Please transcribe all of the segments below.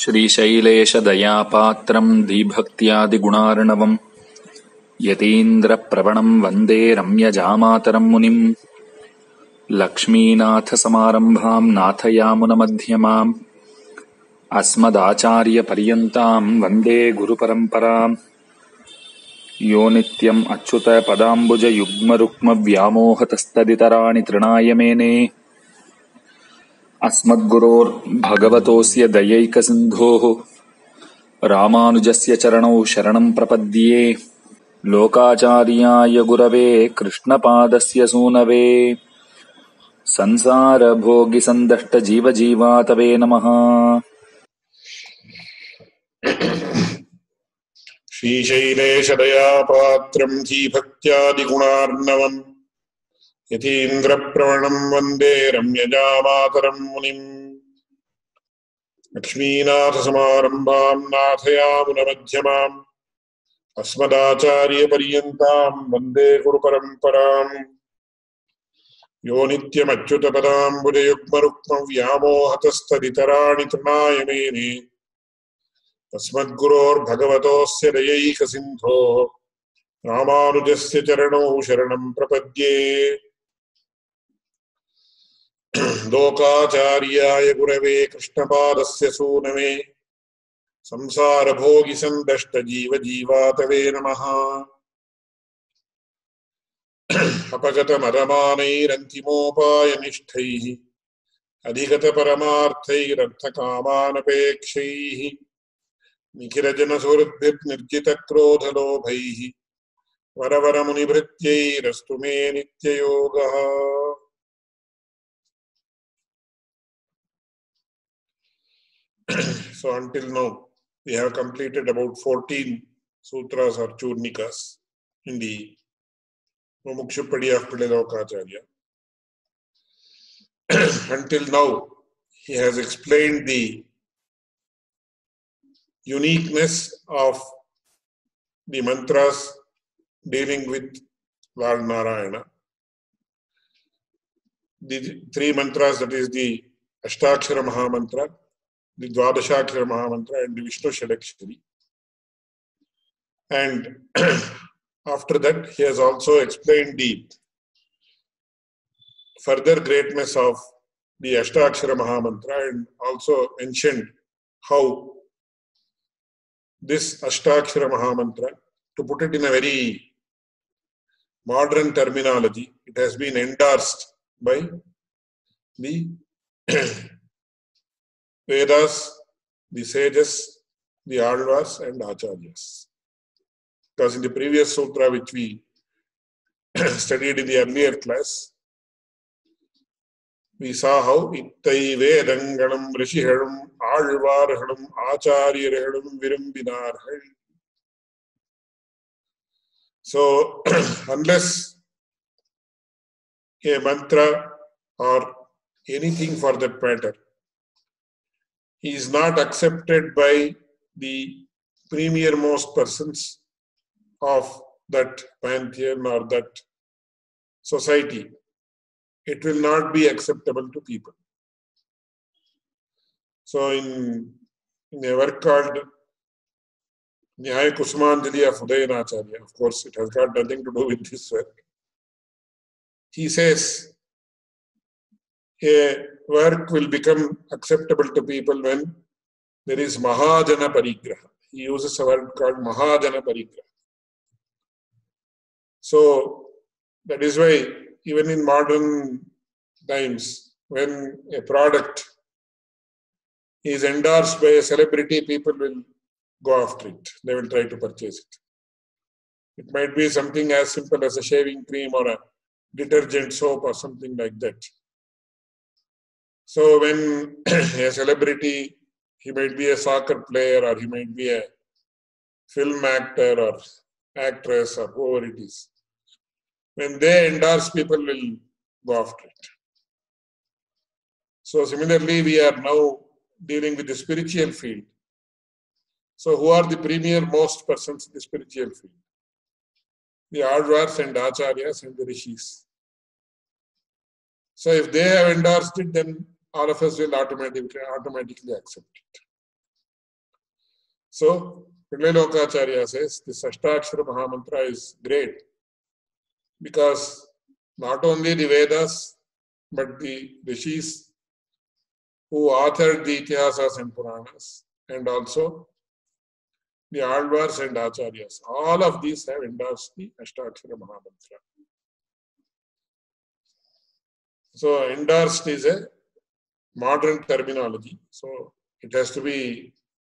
श्रीशैलेशदयापात्रम् धीभक्त्यादिगुणार्णवम्। यतीन्द्रप्रवणम् वन्दे रम्यजामातरम् मुनिम्। लक्ष्मीनाथसमारम्भाम् नाथयामुनमध्यमाम्। अस्मदाचार्यपर्यन्ताम् वन्दे गुरुपरम्पराम्। यो नित्यम् अच्युतपदाम्बुजयुग्मरुक्मव्यामोहतस्तदितराणि तृणाय मेने अस्मद्गुरोर्भगवतोऽस्य दयैकसिन्धोः रामानुजस्य चरणौ शरणम् प्रपद्ये। लोकाचार्याय गुरवे कृष्णपादस्य सूनवे। संसारभोगिसन्दष्टजीवजीवातवे नमः। श्रीशैलेशदयापात्रम् धीभक्त्यादिगुणार्णवम् यतीन्द्रप्रवणम् वंदे रम्यजामातरम् मुनिम्। लक्ष्मीनाथसमारम्भाम् नाथयामुनमध्यमाम्। अस्मदाचार्यपर्यन्ताम् वंदे गुरुपरम्पराम्। यो नित्यमच्युतपदाम्बुजयुग्मरुक्मव्यामोहतस्तदितराणि तृणाय मेने। तस्मद्गुरोर्भगवतोऽस्य दयैकसिन्धो। रामानुजस्य चरणौ शरणम् प्रपद्ये। लोकाचार्याय गुरवे कृष्णपादस्य सूनवे संसारभोगिसन्दष्टजीवजीवातवे नमः। अपगतमरमानैरन्तिमोपायनिष्ठैः अधिगतपरमार्थैरर्थकामानपेक्षैः निखिलजनसुहृद्भिर्निर्जितक्रोधलोभैः वरवरमुनिभृत्यैरस्तु मे नित्ययोगः। so until now, we have completed about 14 sutras or churnikas in the Mumukshupadi of Pillai Lokacharya. until now, he has explained the uniqueness of the mantras dealing with Lord Narayana. The three mantras, that is the Ashtakshara Mahamantra, the Dwadashakshara Mahamantra, and the Vishnu Shadakshari. And after that, he has also explained the further greatness of the Ashtakshara Mahamantra and also mentioned how this Ashtakshara Mahamantra, to put it in a very modern terminology, it has been endorsed by the Vedas, the sages, the Alvars and Acharyas. Because in the previous sutra which we studied in the earlier class, we saw how ittai vedanganam rishihalam alvarhalam acharyarhalam virumbinarhal. So unless a mantra or anything for that matter is not accepted by the premier most persons of that pantheon or that society it will not be acceptable to people so in, in a work called Nyaya Kusumanjali of Udayanacharya, of course, it has got nothing to do with this work. He says a work will become acceptable to people when there is Mahajana Parigraha. He uses a word called Mahajana Parigraha. So that is why even in modern times, when a product is endorsed by a celebrity, people will go after it. They will try to purchase it. It might be something as simple as a shaving cream or a detergent soap or something like that. So when a celebrity, he might be a soccer player or he might be a film actor or actress or whoever it is. When they endorse, people will go after it. So similarly, we are now dealing with the spiritual field. So, who are the premier most persons in the spiritual field? The Alvars and Acharyas and the Rishis. So, if they have endorsed it, then all of us will automatically automatically accept it. So, Lokacharya says this Ashtakshara Mahamantra is great because not only the Vedas but the rishis who authored the Itihasas and Puranas and also the Alvars and Acharyas. All of these have endorsed the Ashtakshara Mahamantra. So endorsed is a modern terminology. So it has to be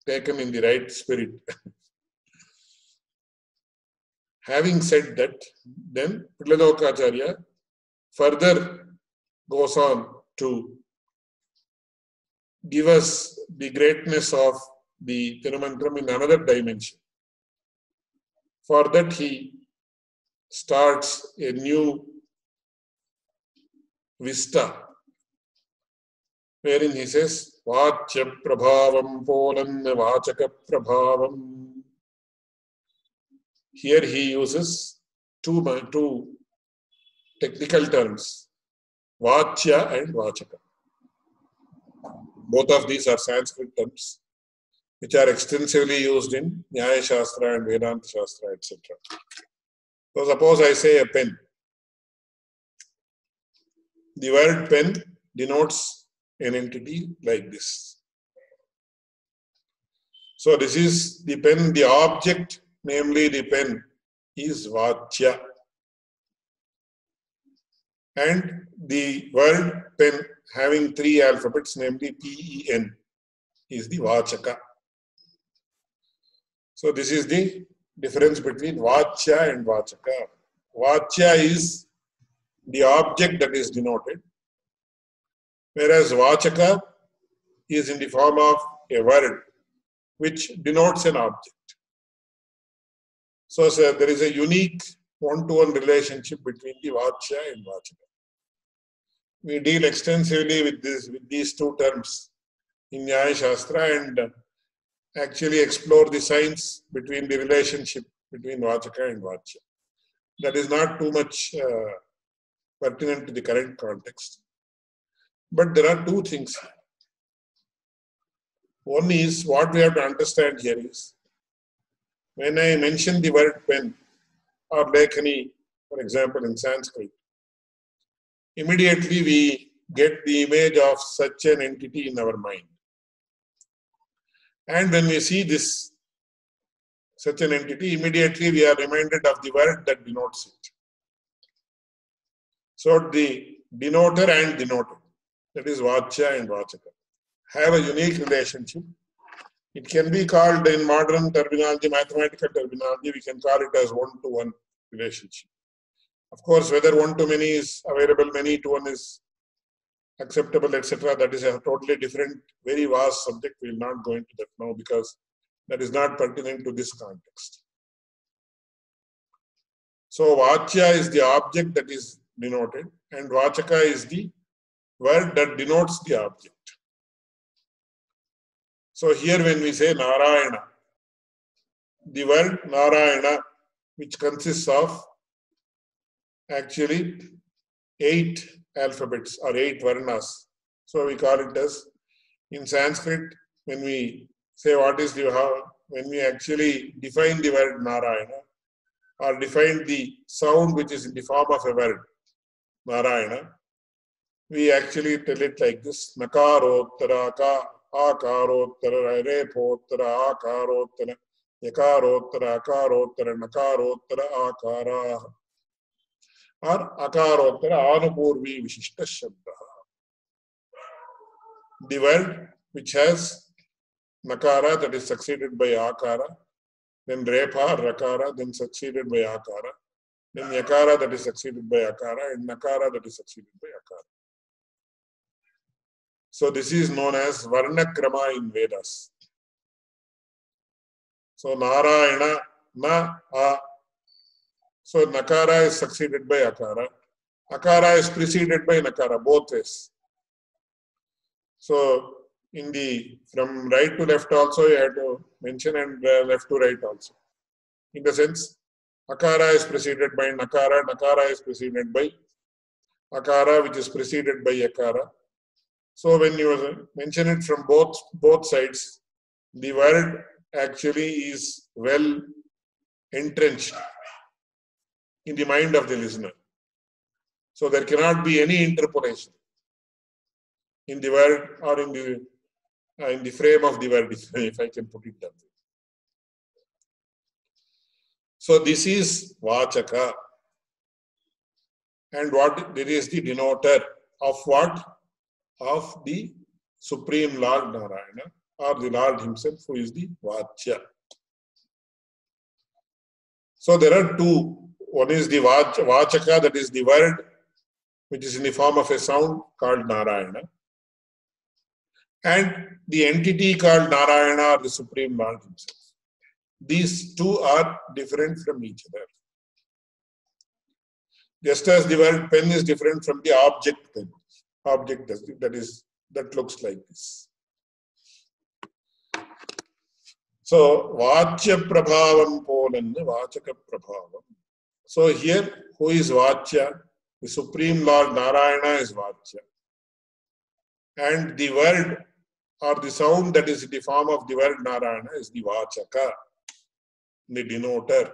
taken in the right spirit. Having said that, then Pillai Lokacharya further goes on to give us the greatness of the Tirumantram in another dimension. For that, he starts a new vista, wherein he says, Vachya Prabhavam Vachaka Prabhavam. Here he uses two, two technical terms, Vachya and Vachaka. Both of these are Sanskrit terms which are extensively used in Nyaya Shastra and Vedanta Shastra, etc. So suppose I say a pen. The word pen denotes an entity like this. So this is the pen, the object, namely the pen, is Vachya. And the word pen having three alphabets, namely P-E-N, is the Vachaka. So this is the difference between Vachya and Vachaka. Vachya is the object that is denoted, whereas Vachaka is in the form of a word which denotes an object. So, there is a unique one-to-one relationship between the Vachya and Vachaka. We deal extensively with this with these two terms in Nyaya Shastra and actually explore the science between the relationship between Vachaka and Vachya. That is not too much uh, pertinent to the current context. But there are two things. One is what we have to understand here is when I mention the word pen or lekhani, for example, in Sanskrit, immediately we get the image of such an entity in our mind. And when we see this, such an entity, immediately we are reminded of the word that denotes it. So the denoter and denoted, that is Vachya and Vachaka, have a unique relationship. It can be called in modern terminology, mathematical terminology, we can call it as one-to-one relationship. Of course, whether one-to-many is available, many-to-one is acceptable, etc. That is a totally different, very vast subject. We will not go into that now because that is not pertinent to this context. So Vachya is the object that is denoted and Vachaka is the word that denotes the object. So here when we say Narayana, the word Narayana, which consists of actually eight alphabets or eight varnas. So we call it as in Sanskrit when we say what is the how when we actually define the word Narayana or define the sound which is in the form of a word Narayana, we actually tell it like this Nakarottara ka akarottara repottara akarottara yakarottara akarottara nakarottara akara or akarottara anupurvi vishishta shabda. The word which has nakara that is succeeded by akara, then repa rakara, then succeeded by akara, then yakara that is succeeded by akara, and nakara that is succeeded by akara. So this is known as Varnakrama in Vedas. So Narayana, Na, A, so Nakara is succeeded by Akara. Akara is preceded by Nakara, both ways. So in the from right to left also you have to mention and uh, left to right also. In the sense, Akara is preceded by Nakara, Nakara is preceded by Akara, which is preceded by Akara. So when you mention it from both both sides, the word actually is well entrenched in the mind of the listener. So there cannot be any interpolation in the word or in the uh, in the frame of the word, if, I can put it that way. So this is Vachaka. And what there is the denoter of what? Of the Supreme Lord Narayana or the Lord Himself who is the Vachya. So there are two. One is the Vach, Vachaka, that is the word which is in the form of a sound called Narayana. And the entity called Narayana or the Supreme Lord Himself. These two are different from each other. Just as the word pen is different from the object pen. Object that is that looks like this. So Vachya Prabhavam Polan, Vachaka Prabhavam. So here, who is Vachya? The Supreme Lord Narayana is Vachya. And the word or the sound that is the form of the word Narayana is the Vachaka, the denoter.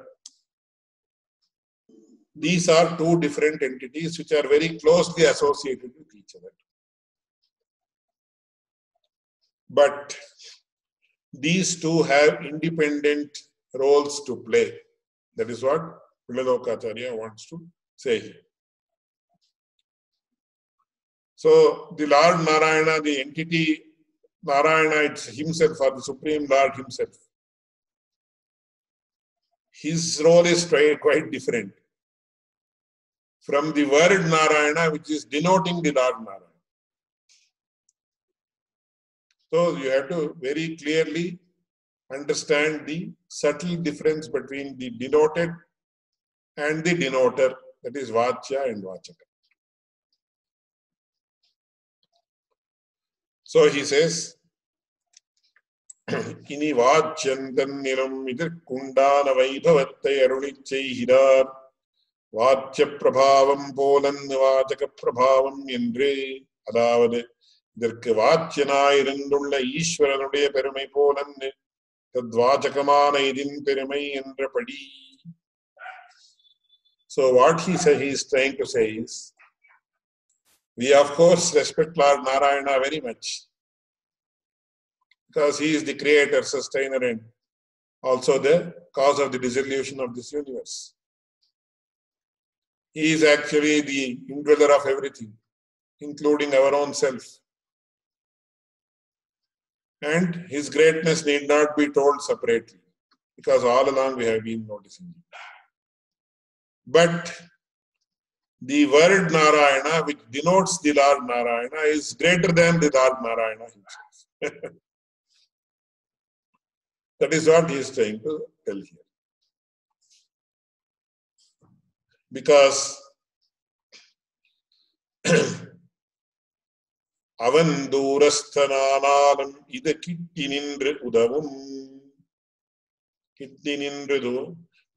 These are two different entities which are very closely associated with each other. But these two have independent roles to play. That is what Pillai Lokacharya wants to say. So the Lord Narayana, the entity Narayana it's himself or the Supreme Lord himself. His role is quite different from the word Narayana, which is denoting the Lord Narayana. So you have to very clearly understand the subtle difference between the denoted and the denoter, that is Vachya and Vachaka. So he says, இனி வாச்சந்தன் நிலம் இதற்குண்டான வைபவத்தை அருளிச் செய்கிறார் வாச்சிய பிரபாவம் pollen வாச்சக பிரபாவம் என்று அதாவது இதற்கு வாச்சியனாயிருந்துள்ள ஈஸ்வரனுடைய பெருமை போலன் தத்வாச்சகமான இதின் பெருமை என்றபடி So what he say, he is trying to say is, we of course respect Lord Narayana very much because he is the creator, sustainer, and also the cause of the dissolution of this universe. He is actually the indweller of everything, including our own self. And his greatness need not be told separately, because all along we have been noticing it. But the word Narayana, which denotes the Lord Narayana, is greater than the Lord Narayana himself. that is what he is trying to tell here. Because அவன் தூரஸ்தனானாலும் இது கிட்டி நின்று உதவும் கிட்டி நின்று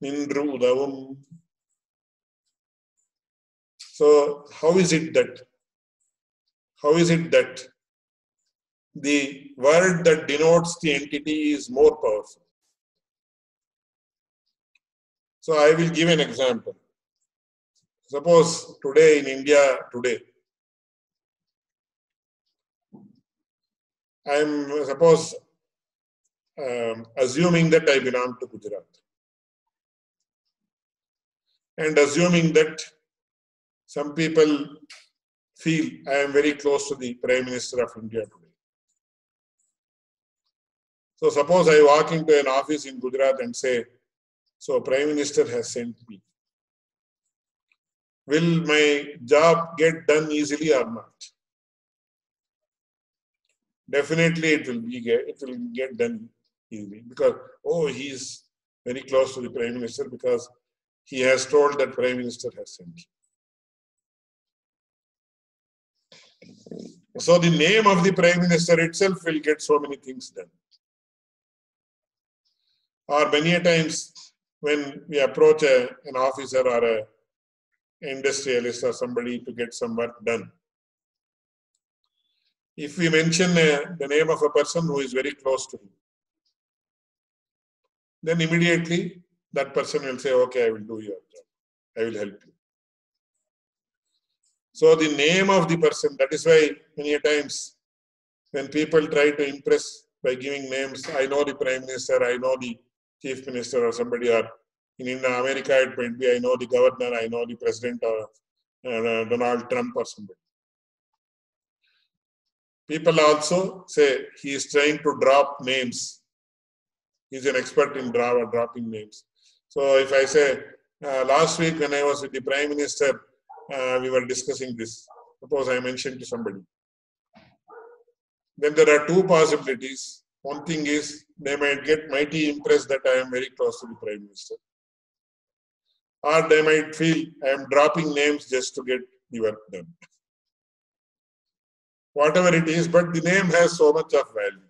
நின்று உதவும் So how is it that how is it that the word that denotes the entity is more powerful? So I will give an example. Suppose today in India today I am suppose um, assuming that I belong to Gujarat and assuming that some people feel I am very close to the Prime Minister of India today. So suppose I walk into an office in Gujarat and say, so Prime Minister has sent me. Will my job get done easily or not? Definitely it will be get, it will get done easily because oh he is very close to the Prime Minister because he has told that Prime Minister has sent. So the name of the Prime Minister itself will get so many things done. Or many a times when we approach a, an officer or a industrialist or somebody to get some work done, if we mention uh, the name of a person who is very close to him, then immediately that person will say, Okay, I will do your job. I will help you. So the name of the person, that is why many times when people try to impress by giving names, I know the prime minister, I know the chief minister or somebody, or in, America it might be I know the governor, I know the president or uh, Donald Trump or somebody. People also say he is trying to drop names. He's an expert in draw, dropping names. So if I say, uh, last week when I was with the prime minister, uh, we were discussing this. Suppose I mentioned to somebody. Then there are two possibilities. One thing is they might get mighty impressed that I am very close to the prime minister or they might feel I am dropping names just to get the work done. Whatever it is, but the name has so much of value.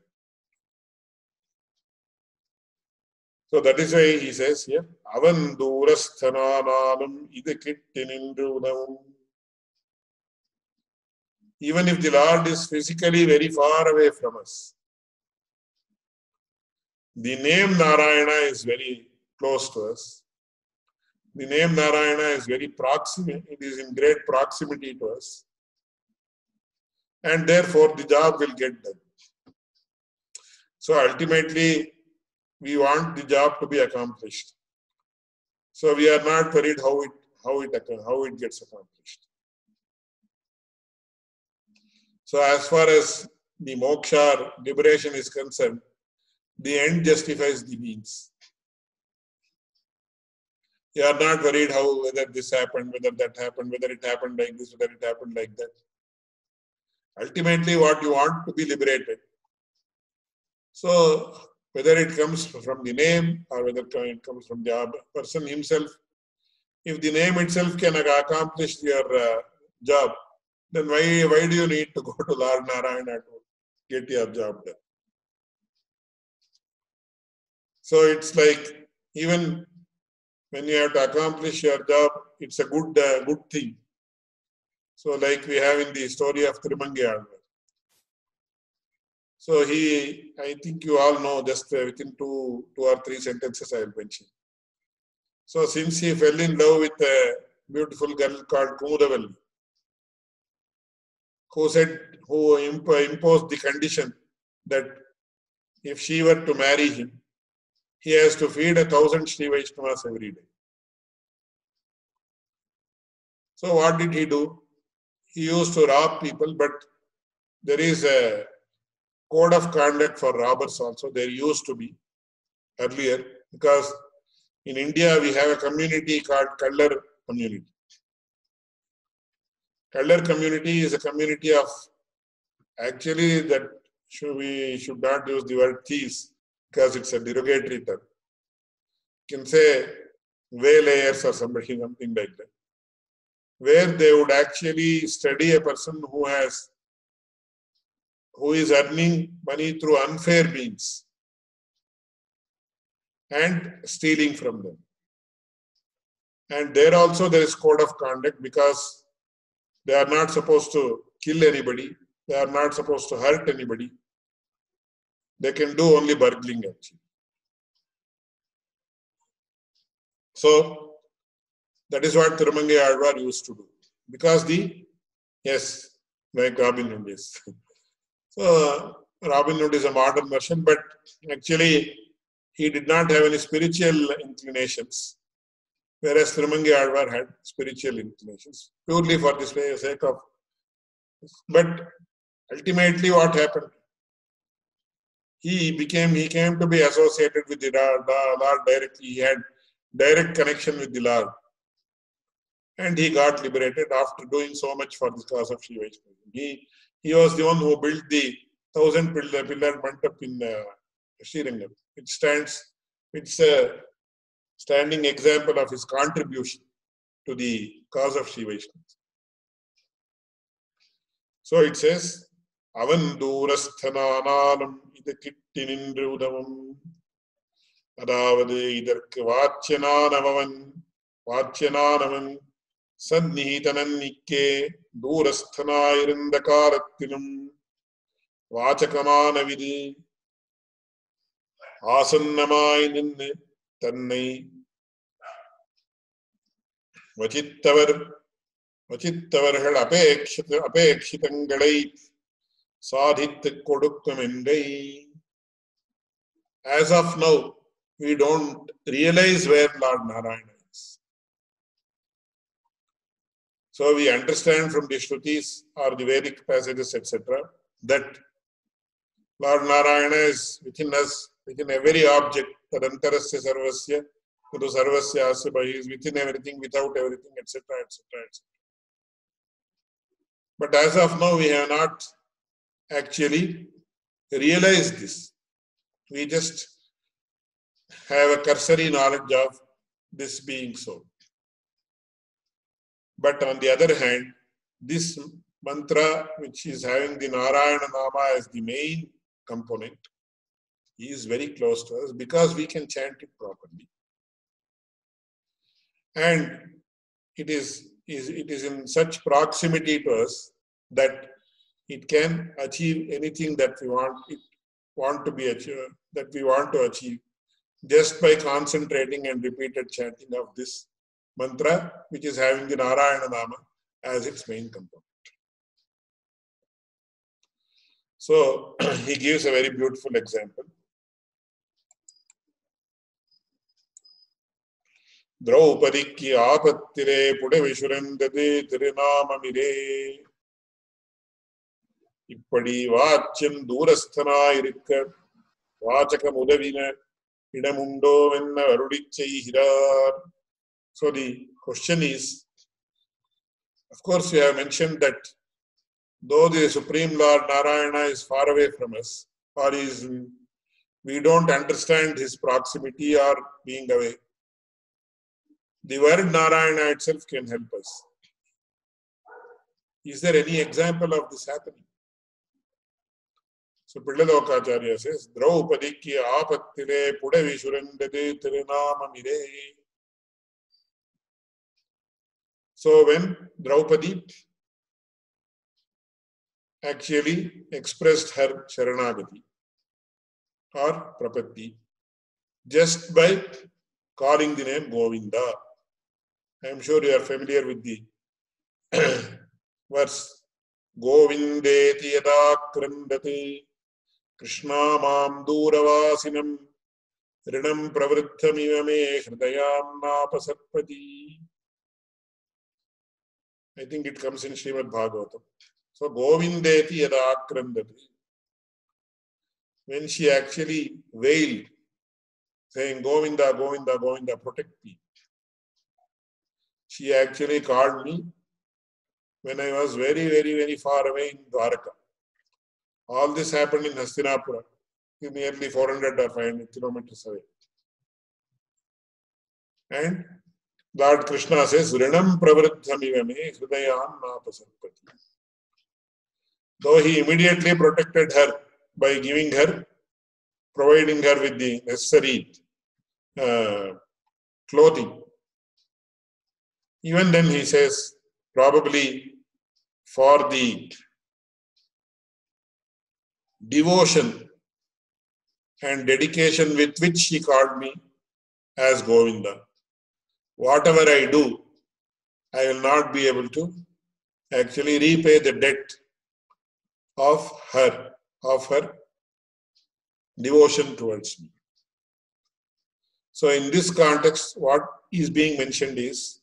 So that is why he says here, Avan Durasthananam Even if the Lord is physically very far away from us, the name Narayana is very close to us. The name Narayana is very proximate, it is in great proximity to us. And therefore, the job will get done. So ultimately, we want the job to be accomplished. So we are not worried how it how it how it gets accomplished. So as far as the moksha liberation is concerned, the end justifies the means. You are not worried how whether this happened, whether that happened, whether it happened like this, whether it happened like that. Ultimately, what you want to be liberated. So whether it comes from the name or whether it comes from the person himself, if the name itself can accomplish your uh, job, then why, why do you need to go to Lord Narayana to get your job done? So it's like even when you have to accomplish your job, it's a good uh, good thing. So like we have in the story of Tirumangai Alvar. So he, I think you all know, just uh, within two, two or three sentences I will mention. So since he fell in love with a beautiful girl called Kumudavalli, who said, who imposed the condition that if she were to marry him, he has to feed a thousand Sri Vaishnavas every day. So what did he do? He used to rob people, but there is a code of conduct for robbers also. There used to be earlier because in India we have a community called Kallar community. Kallar community is a community of actually that should we should not use the word thieves because it's a derogatory term. You can say waylayers or somebody, something like that. Where they would actually study a person who has who is earning money through unfair means and stealing from them. And there also there is code of conduct because they are not supposed to kill anybody, they are not supposed to hurt anybody. They can do only burgling actually. So that is what Tirumangai Alvar used to do. Because the, yes, like Robin Hood is. so Robin Hood is a modern version, but actually he did not have any spiritual inclinations. Whereas Tirumangai Alvar had spiritual inclinations, purely for the sake of. But ultimately, what happened? he became he came to be associated with the Lord directly. He had direct connection with the Lord, and he got liberated after doing so much for this class of Shiva. He he was the one who built the thousand pillar pillar mantap in uh, Srirangam. It stands. It's a standing example of his contribution to the cause of Shiva. So it says, Avandurasthanaanam. இது கிட்டி நின்று உதவும். அதாவது இதற்கு வாச்சியனானவன் வாச்சியனானவன் சந்நிகிதனன் நிக்கே தூரஸ்தனாயிருந்த காலத்திலும் வாச்சகமான விதி ஆசன்னமாய் நின்று தன்னை வச்சித்தவர் வச்சித்தவர்கள் அபேட்சித அபேட்சிதங்களை சாதித்துக் கொடுக்கும் என்றை as of now we don't realize where lord narayana is so we understand from the shrutis or the vedic passages etc that lord narayana is within us within every object tadantarasya sarvasya kutu sarvasya asya he is within everything without everything etc etc etc but as of now we have not actually realize this we just have a cursory knowledge of this being so. But on the other hand, this mantra, which is having the Narayana Nama as the main component, is very close to us because we can chant it properly. And it is, is, it is in such proximity to us that it can achieve anything that we want it want to be achieved, that we want to achieve just by concentrating and repeated chanting of this mantra, which is having the Narayana Nama as its main component. So he gives a very beautiful example. द्रौपदिक्य आपत्तिरे पुडविशुरं ददे तिरुनाममिरे இப்படி வாச்சியம் தூரஸ்தனாயிருக்க வாச்சகம் உதவின இடமுண்டோவென்ன அருளி செய்கிறார் so the question is of course we have mentioned that though the supreme lord narayana is far away from us or is we don't understand his proximity or being away the word narayana itself can help us is there any example of this happening सुपिल्ललोकाचार्य से द्रौपदी की आपत्तिले पुडवी सुरंडदे तिरुनाममिरे so when draupadi actually expressed her sharanagati or prapatti just by calling the name govinda i am sure you are familiar with the verse govindeti yada krindati Krishna माँ दूरवासिनं ऋणं प्रवृद्धमिव मे I think it comes in Srimad Bhagavatam. So Govindeti yada akrandati. When she actually wailed, saying Govinda, Govinda, Govinda, protect me. She actually called me when I was very, very, very far away in Dwarka. All this happened in Hastinapura, nearly 400 or 500 kilometers away. And Lord Krishna says, Rinam pravriddhamiva me hridayam napasarpati. Though he immediately protected her by giving her, providing her with the necessary uh, clothing. Even then, he says, probably for the devotion and dedication with which she called me as Govinda. Whatever I do, I will not be able to actually repay the debt of her, of her devotion towards me. So, in this context, what is being mentioned is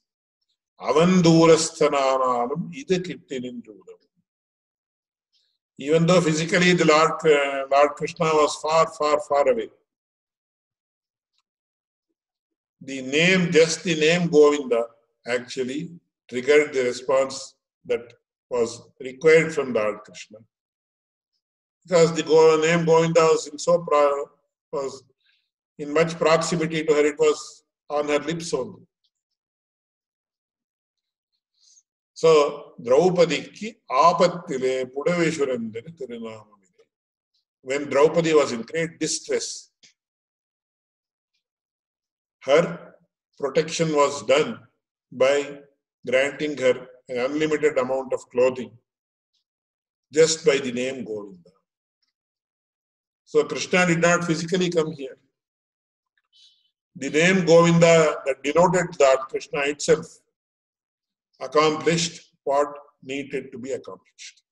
அவந்தூரஸ்தனானாலும் இது கிட்டி நின்று உதவும் even though physically the Lord, uh, Lord Krishna was far, far, far away. The name, just the name Govinda, actually triggered the response that was required from Lord Krishna. Because the name Govinda was in so pro- was in much proximity to her, it was on her lips only. So, Draupadiki ஆபத்திலே புடவேஸ்வரந்தன் திருநாமமிலே. When Draupadi was in great distress, her protection was done by granting her an unlimited amount of clothing just by the name Govinda. So Krishna did not physically come here. the name Govinda that denoted that Krishna itself accomplished what needed to be accomplished.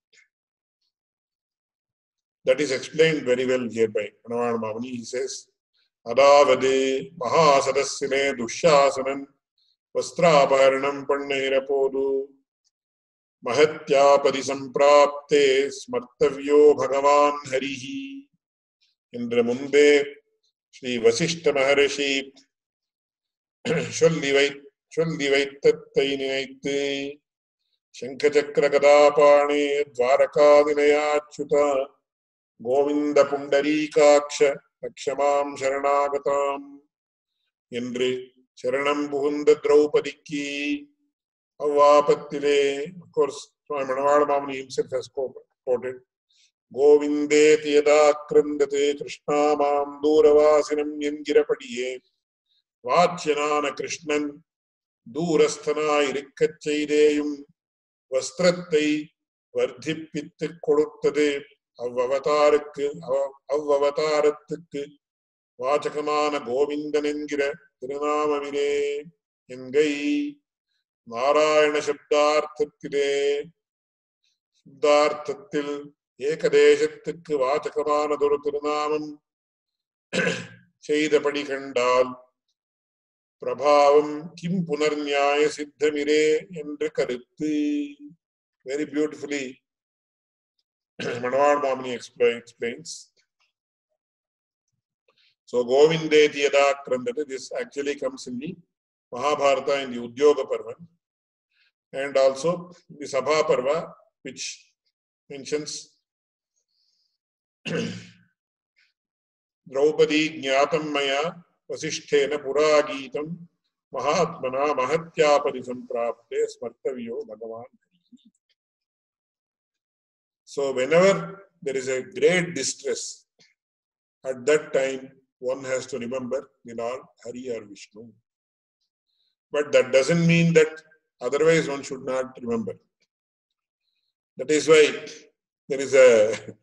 That is explained very well here by Manavala Mamuni. He says, Adavade Mahasarasine Dushasanan Vastraparanam Panneirapodu Mahatya Samprapte Smartavyo Bhagavan Harihi என்ற முன்பே ஸ்ரீ வசிஷ்ட மகரிஷி சொல்லி வைத்த சொல்லி வைத்தத்தை நினைத்து சங்கச்சக்கர கதாபாணே துவாரகாதினயாச்சுத கோவிந்த புண்டரீகாட்ச லக்ஷமாம் சரணாகதாம் என்று சரணம் புகுந்த திரௌபதிக்கு அவ்வாபத்திலே course Manavala Mamuni himself has quoted கோவிந்தேதி யதா கிருந்ததே கிருஷ்ணா மாம் தூரவாசினம் என்கிறபடியே வாச்சியனான கிருஷ்ணன் தூரஸ்தனாயிருக்கச் செய்தேயும் வஸ்திரத்தை வர்த்திப்பித்து கொடுத்தது அவ்வவதாருக்கு அவ்வவதாரத்துக்கு வாச்சகமான கோவிந்தன் என்கிற திருநாமவிலே என்கை நாராயண சப்தார்த்தத்திலே. சப்தார்த்தத்தில் ஏகதேசத்துக்கு வாச்சகமானதொரு திருநாமம் செய்தபடி கண்டால் பிரபாவம் கிம் புனர்நியாய சித்தமிரே என்ற கருத்து very beautifully Manavala Mamuni explains So Govindeti Yada Krandate, this actually comes in the Mahabharata in the Udyoga Parva and also the Sabha Parva, which mentions Draupadi Jnatam Maya वसिष्ठेन पुरा गीतम महात्मना महत्यापदि संप्राप्ते स्मर्तव्यो भगवान so whenever there is a great distress at that time one has to remember the Hari or Vishnu but that doesn't mean that otherwise one should not remember that is why there is a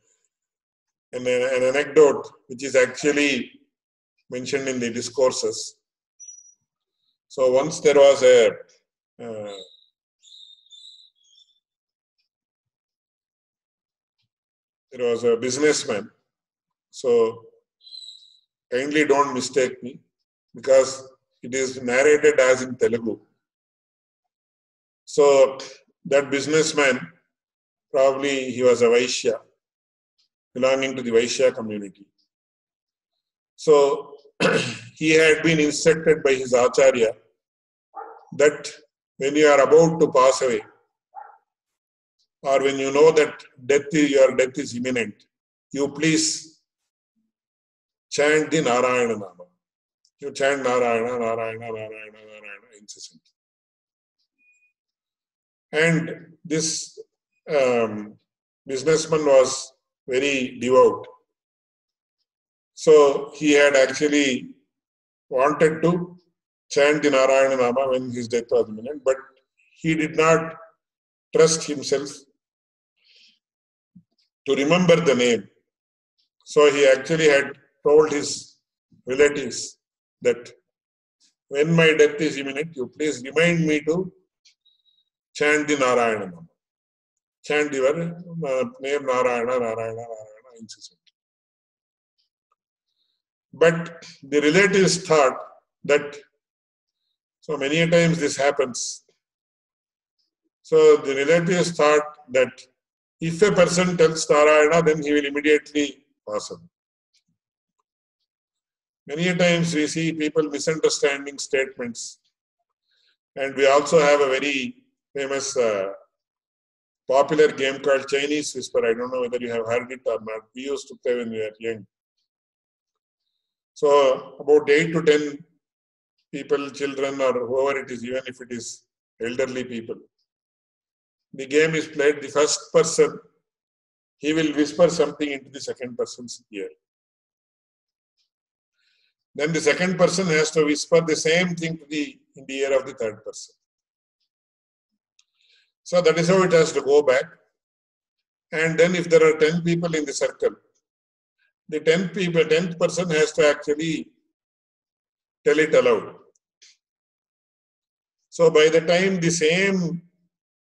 an anecdote which is actually mentioned in the discourses. So once there was a uh, there was a businessman. So kindly don't mistake me because it is narrated as in Telugu. So that businessman probably he was a Vaishya belonging to the Vaishya community. So he had been instructed by his Acharya that when you are about to pass away, or when you know that death is, your death is imminent, you please chant the Narayana Nama. You chant Narayana, Narayana, Narayana, Narayana incessantly. And this um, businessman was very devout. So he had actually wanted to chant the Narayana Nama when his death was imminent, but he did not trust himself to remember the name. So he actually had told his relatives that when my death is imminent, you please remind me to chant the Narayana Nama. Chant your uh, name Narayana, Narayana, Narayana incessantly. But the relatives thought that, so many times this happens. So the relatives thought that if a person tells Narayana, then he will immediately pass on. Many times we see people misunderstanding statements. And we also have a very famous uh, popular game called Chinese Whisper. I don't know whether you have heard it or not. We used to play when we were young. So about 8 to 10 people, children or whoever it is, even if it is elderly people. The game is played, the first person, he will whisper something into the second person's ear. Then the second person has to whisper the same thing to the in the ear of the third person. So that is how it has to go back. And then if there are 10 people in the circle, the 10th people, 10th person has to actually tell it aloud. So by the time the same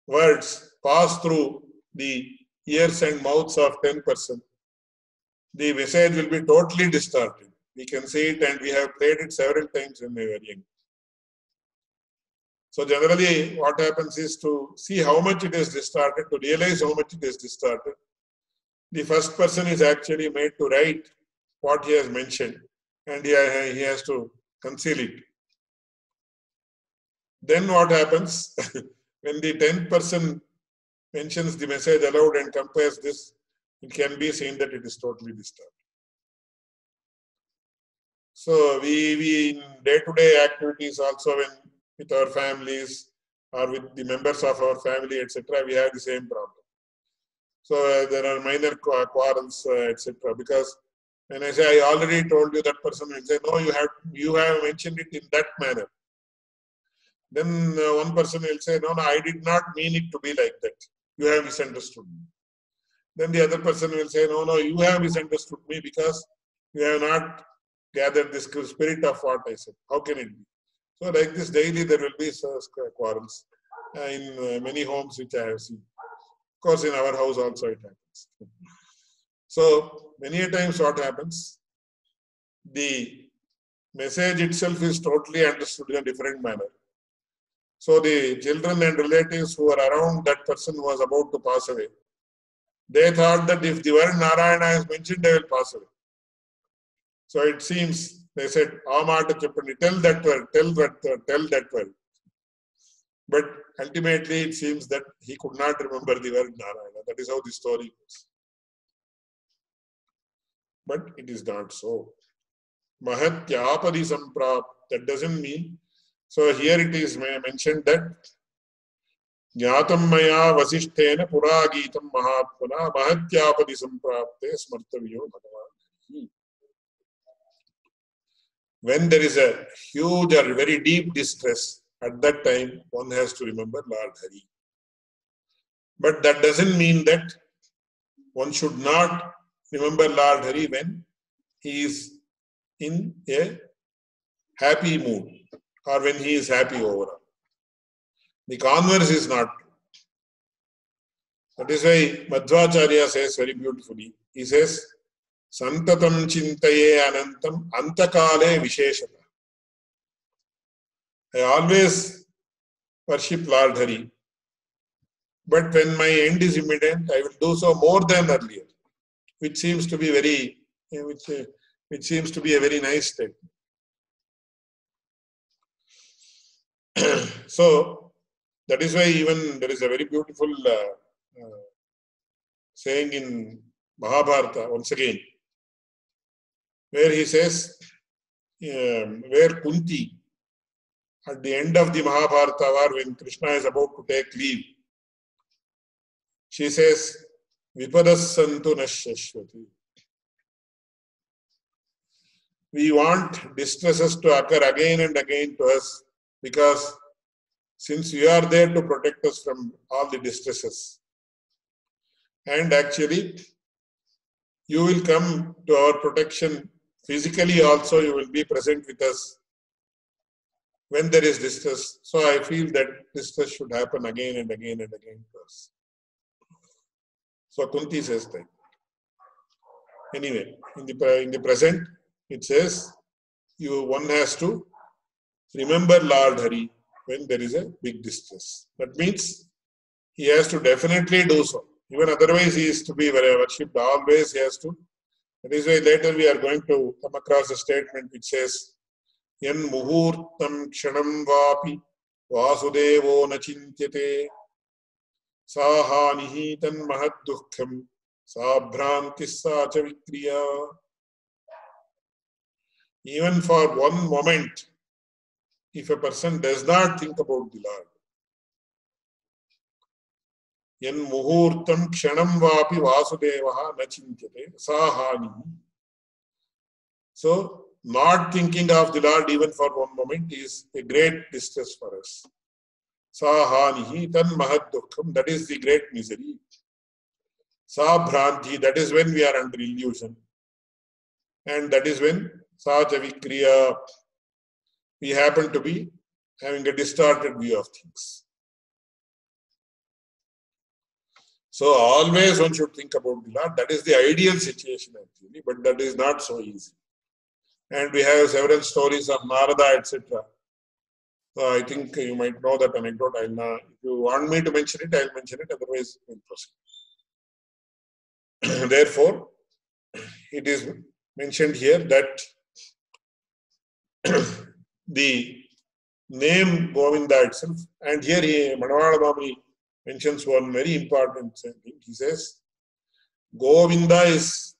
words pass through the ears and mouths of 10 person, the message will be totally distorted. We can see it and we have played it several times when we were young. So generally what happens is to see how much it is distorted, to realize how much it is distorted. The first person is actually made to write what he has mentioned and he, he has to conceal it. Then what happens when the 10th person mentions the message aloud and compares this, it can be seen that it is totally disturbed. So we, we in day-to-day activities also when with our families or with the members of our family, etc., we have the same problem. So uh, there are minor quarrels, uh, etc. Because when I say I already told you, that person will say, no, you have you have mentioned it in that manner. Then uh, one person will say, no, no, I did not mean it to be like that. You have misunderstood me. Then the other person will say, no, no, you have misunderstood me because you have not gathered this spirit of what I said. How can it be? So like this daily there will be quarrels uh, in uh, many homes which I have seen. Course in our house also it happens. So many a times what happens, the message itself is totally understood in a different manner. So the children and relatives who are around that person who was about to pass away, they thought that if the word Narayana is mentioned, they will pass away. So it seems they said, Amata Chapani, tell that word, tell that word, tell that word. But ultimately it seems that he could not remember the word Narayana. That is how the story goes. But it is not so. Mahatyapadi samprap, that doesn't mean. So here it is mentioned that ज्ञातं मया वसिष्ठेन पुरागीतं महात्मना महत्यापदि सम्प्राप्ते स्मर्तव्यो भगवान् when there is a huge or very deep distress, at that time, one has to remember Lord Hari. But that doesn't mean that one should not remember Lord Hari when he is in a happy mood or when he is happy overall. The converse is not That is why Madhvacharya says very beautifully, he says, Santatam chintaye anantam antakale visheshata. I always worship Lord Hari. But when my end is imminent, I will do so more than earlier, which seems to be very, which, which seems to be a very nice statement. so that is why even there is a very beautiful uh, uh, saying in Mahabharata once again where he says, um, where Kunti, at the end of the Mahabharata war, when Krishna is about to take leave, she says, Vipadassantu Nashashvati. We want distresses to occur again and again to us because since you are there to protect us from all the distresses. And actually, you will come to our protection physically also you will be present with us when there is distress. So I feel that distress should happen again and again and again to us. So Kunti says that. Anyway, in the, in the present, it says you one has to remember Lord Hari when there is a big distress. That means he has to definitely do so. Even otherwise, he is to be very worshipped. Always he has to that is why later we are going to come across a statement which says, यन्मुहूर्तं क्षणं वापि वासुदेवो न चिन्त्यते। सा हानिः सा भ्रान्तिः सा च विक्रिया। Even for one moment, if a person does not think about the lord यन् मुहूर्तं वापि वासुदेवः न चिन्त्यते, सा हानिः। So not thinking of the lord even for one moment is a great distress for us sa hanihi tan mahad dukkham that is the great misery sa bhranti that is when we are under illusion and that is when sa javikriya we happen to be having a distorted view of things. So always one should think about the Lord. That is the ideal situation actually, but that is not so easy. And we have several stories of Narada, etc. So I think you might know that anecdote. I'll not, if you want me to mention it, I'll mention it. Otherwise, we'll proceed. Therefore, it is mentioned here that the name Govinda itself, and here he, Mamuni mentions one very important thing. He says, Govinda is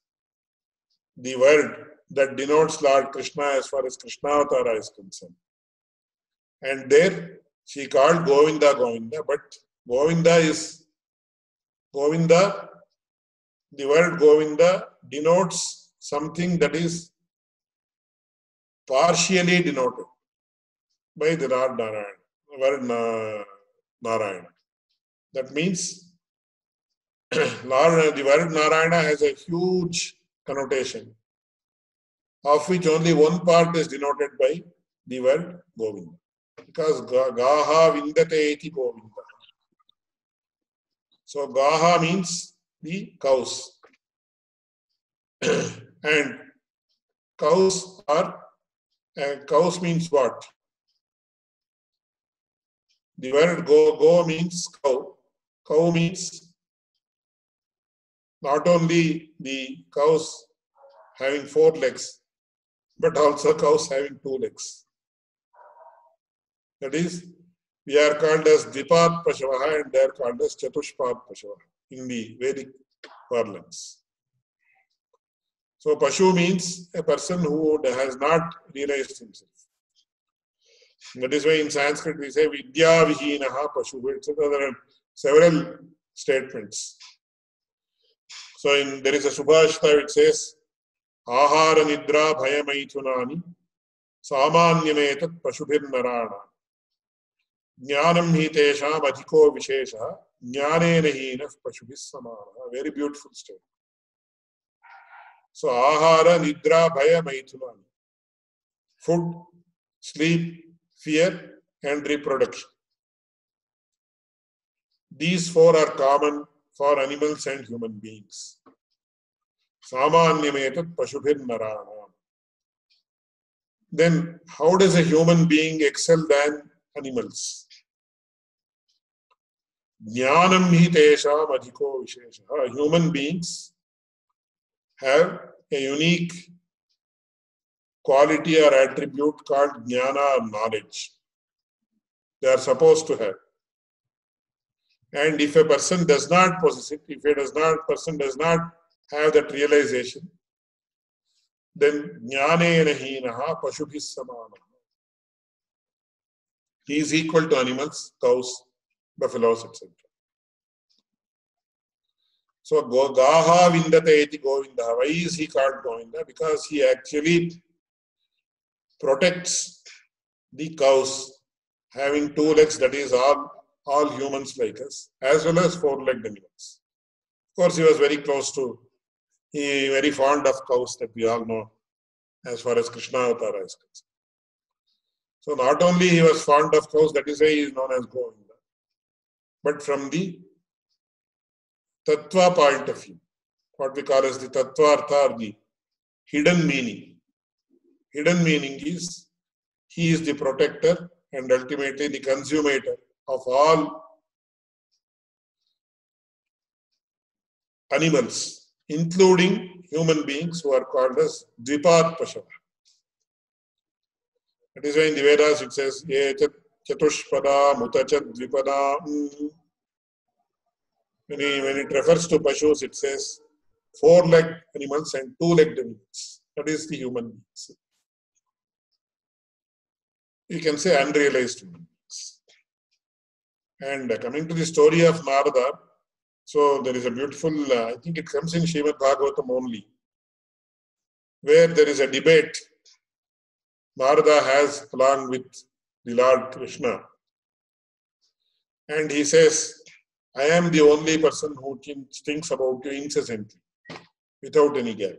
the word that denotes Lord Krishna as far as Krishna Avatara is concerned. And there she called Govinda Govinda, but Govinda is Govinda, the word Govinda denotes something that is partially denoted by the Lord Narayan, word Narayana. That means Lord, the word Narayana has a huge connotation, of which only one part is denoted by the word Govinda. Because Gaha Vindate iti Govinda. So Gaha means the cows. and cows are, uh, cows means what? The word go, go means cow. Cow means not only the cows having four legs, but also cows having two legs. That is, we are called as Dvipat Pashavaha and they are called as Chatushpat Pashavaha in the Vedic parlance. So Pashu means a person who has not realized himself. That is why in Sanskrit we say Vidya Vihinaha Pashu. There are several statements. So in, there is a Subhashita which says Ahara Nidra Bhayamaithunani Samanyametat Pashubhirnarana Jnanam hi tesham adhiko vishesha jnanena hina pashubhis samana. Very beautiful statement. So ahara, nidra, bhaya, maithunani. Food, sleep, fear and reproduction. These four are common for animals and human beings. Pashubhir narana. Then how does a human being excel than animals? Jnanam hi tesham adhiko vishesha. Human beings have a unique quality or attribute called jnana knowledge. They are supposed to have. And if a person does not possess it, if a does not person does not have that realization, then jnanena hinaha pashubhis samana. He is equal to animals, cows, buffaloes, etc. So Gaha Vindate iti Govinda. Why is he called Govinda? Because he actually protects the cows having two legs, that is all, all humans like us, as well as four-legged animals. Of course, he was very close to, he very fond of cows that we all know as far as Krishna Avatara is concerned. So not only he was fond of cows, that is why he is known as Govinda. But from the Tattva point of view, what we call as the Tattvartha or the hidden meaning. Hidden meaning is he is the protector and ultimately the consummator of all animals, including human beings who are called as Dvipat Pashava. That is why in the Vedas it says, Chatushpada, Mutachat, Dvipada. When, he, when it refers to Pashus, it says four-legged animals and two-legged animals. That is the human beings. You can say unrealized human beings. And coming to the story of Narada, so there is a beautiful, uh, I think it comes in Srimad Bhagavatam only, where there is a debate Narada has along with the Lord Krishna. And he says, I am the only person who thinks about you incessantly, without any gap.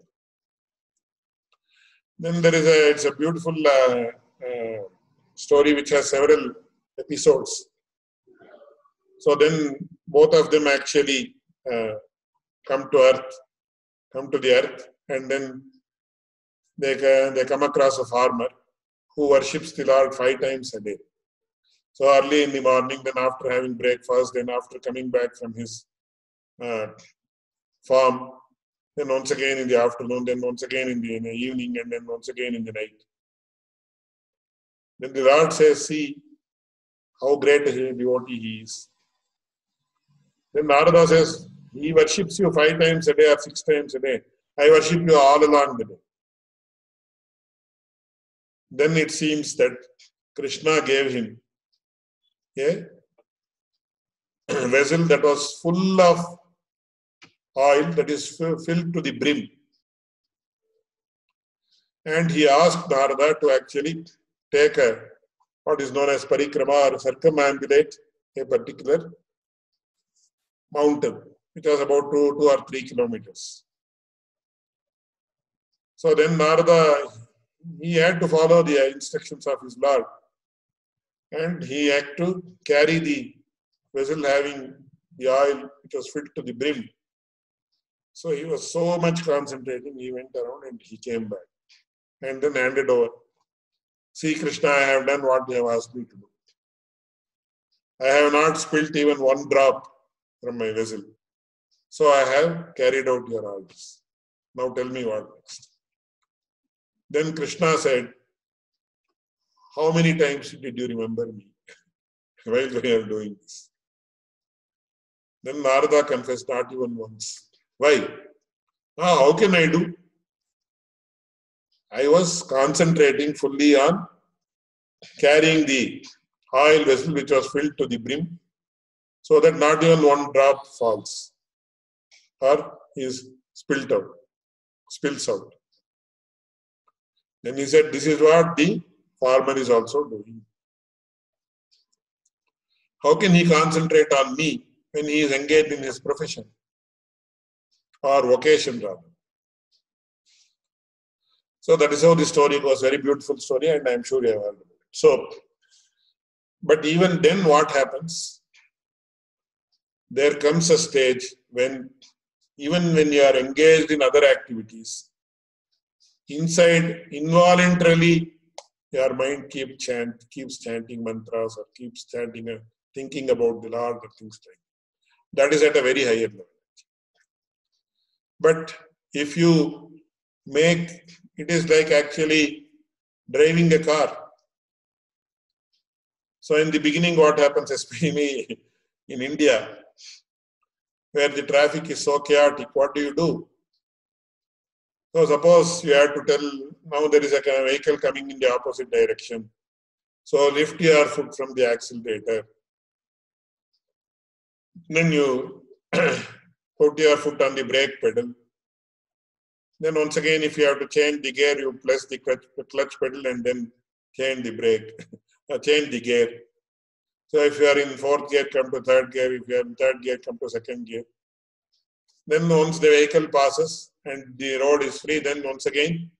Then there is a, it's a beautiful uh, uh, story which has several episodes. So then both of them actually uh, come to earth, come to the earth, and then they, they come across a farmer who worships the Lord five times a day. So early in the morning, then after having breakfast, then after coming back from his uh, farm, then once again in the afternoon, then once again in the, in the evening, and then once again in the night. Then the Lord says, See how great a devotee he is. Then Narada says, He worships you five times a day or six times a day. I worship you all along the day. Then it seems that Krishna gave him a vessel that was full of oil that is filled to the brim. And he asked Narada to actually take a what is known as parikrama or circumambulate a particular mountain, which was about two, two or three kilometers. So then Narada, he had to follow the instructions of his Lord. And he had to carry the vessel having the oil which was filled to the brim. So he was so much concentrating, he went around and he came back and then handed over. See, Krishna, I have done what you have asked me to do. I have not spilt even one drop from my vessel. So I have carried out your orders. Now tell me what next. Then Krishna said, How many times did you remember me while we are doing this? Then Narada confessed, Not even once. Why? Ah, how can I do? I was concentrating fully on carrying the oil vessel which was filled to the brim so that not even one drop falls or is spilt out, spills out. Then he said, This is what the farmer is also doing. How can he concentrate on me when he is engaged in his profession or vocation rather? So that is how the story goes. Very beautiful story, and I'm sure you have heard it. So, but even then, what happens? There comes a stage when, even when you are engaged in other activities, inside involuntarily your mind keep chant, keeps chanting mantras or keeps chanting, uh, thinking about the Lord or things like that. That is at a very higher level. But if you make it is like actually driving a car. So in the beginning, what happens, especially in India, where the traffic is so chaotic, what do you do? So suppose you have to tell, now there is a vehicle coming in the opposite direction. So lift your foot from the accelerator. Then you put your foot on the brake pedal. Then once again, if you have to change the gear, you press the clutch, pedal and then change the brake, change the gear. So if you are in fourth gear, come to third gear. If you are in third gear, come to second gear. Then once the vehicle passes and the road is free, then once again,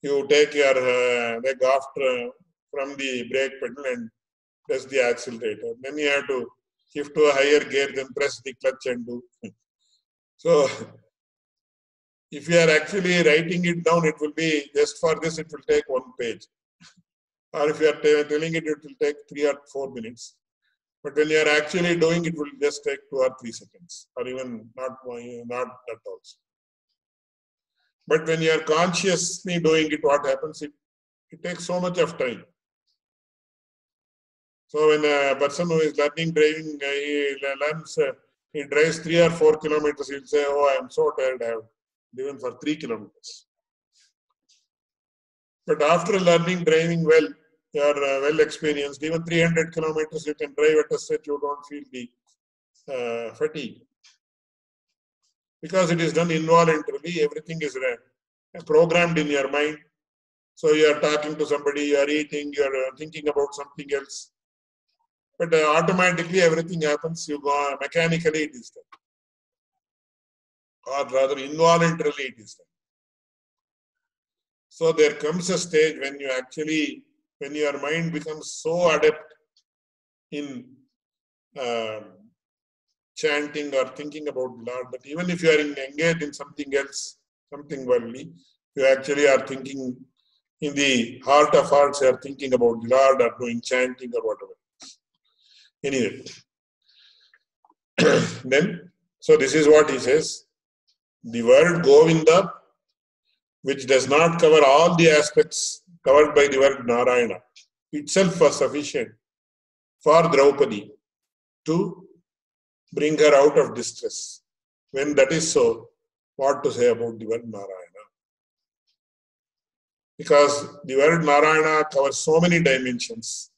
you take your uh, leg after uh, from the brake pedal and press the accelerator. Then you have to shift to a higher gear, then press the clutch and do. so if you are actually writing it down, it will be just for this, it will take one page. or if you are telling it, it will take three or four minutes. But when you are actually doing it, will just take two or three seconds, or even not, not that also. But when you are consciously doing it, what happens? It, it takes so much of time. So when a person who is learning driving, uh, he learns, uh, he drives three or four kilometers, he'll say, oh, I am so tired, I have driven for three kilometers. But after learning driving well, you are uh, well experienced, even 300 kilometers you can drive at a stretch, you don't feel the uh, fatigue. Because it is done involuntarily, everything is uh, programmed in your mind. So you are talking to somebody, you are eating, you are uh, thinking about something else. But uh, automatically everything happens, you go mechanically it is done or rather involuntarily it is done. So there comes a stage when you actually when your mind becomes so adept in um, chanting or thinking about the Lord that even if you are engaged in something else, something worldly, you actually are thinking in the heart of hearts, you are thinking about the Lord or doing chanting or whatever. Anyway, then, so this is what he says. The word Govinda, which does not cover all the aspects covered by the word Narayana, itself was sufficient for Draupadi to bring her out of distress. When that is so, what to say about the word Narayana? Because the word Narayana covers so many dimensions,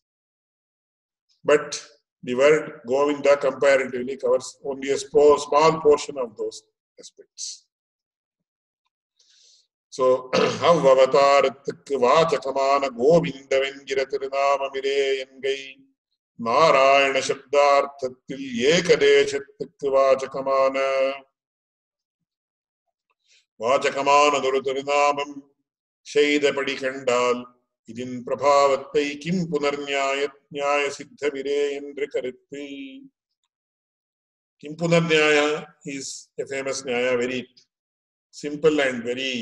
but the word Govinda comparatively covers only a small portion of those aspects. So, அவ்வவதாரத்துக்கு வாச்சகமான கோவிந்தவென்கிற திருநாமமிரே என்கை நாராயண சப்தார்த்தத்தில் ஏகதேசத்துக்கு வாச்சகமான வாச்சகமானதொரு திருநாமம் செய்தபடி கண்டால் இதன் பிரபாவத்தை கிம் புனர்நியாய நியாய சித்தவிரே என்று கருத்து கிம் புனர்நியாய is a famous நியாய very simple and very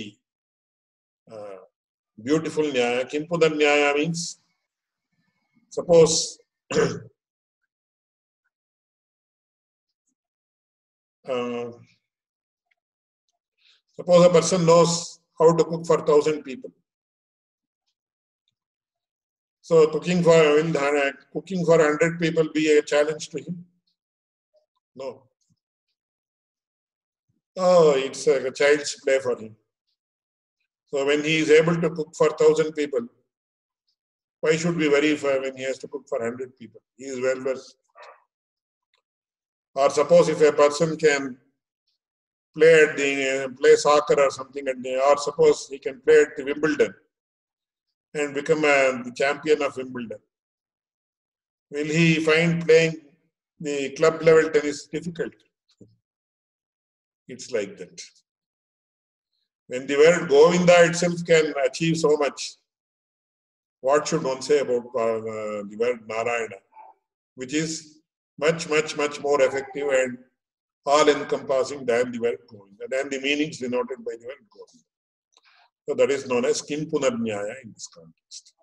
beautiful nyaya. Kimpunar nyaya means suppose uh, suppose a person knows how to cook for thousand people. So cooking for will cooking for hundred people be a challenge to him? No. Oh, it's a child's play for him. So when he is able to cook for thousand people, why should we worry for when he has to cook for hundred people? He is well versed. Or suppose if a person can play at the play soccer or something, at the, or suppose he can play at the Wimbledon and become a, the champion of Wimbledon. Will he find playing the club level tennis difficult? It's like that. When the word Govinda itself can achieve so much, what should one say about uh, the word Narayana, which is much, much, much more effective and all-encompassing than the word Govinda, than the meanings denoted by the word Govinda. So that is known as Kim Punarnyaya in this context.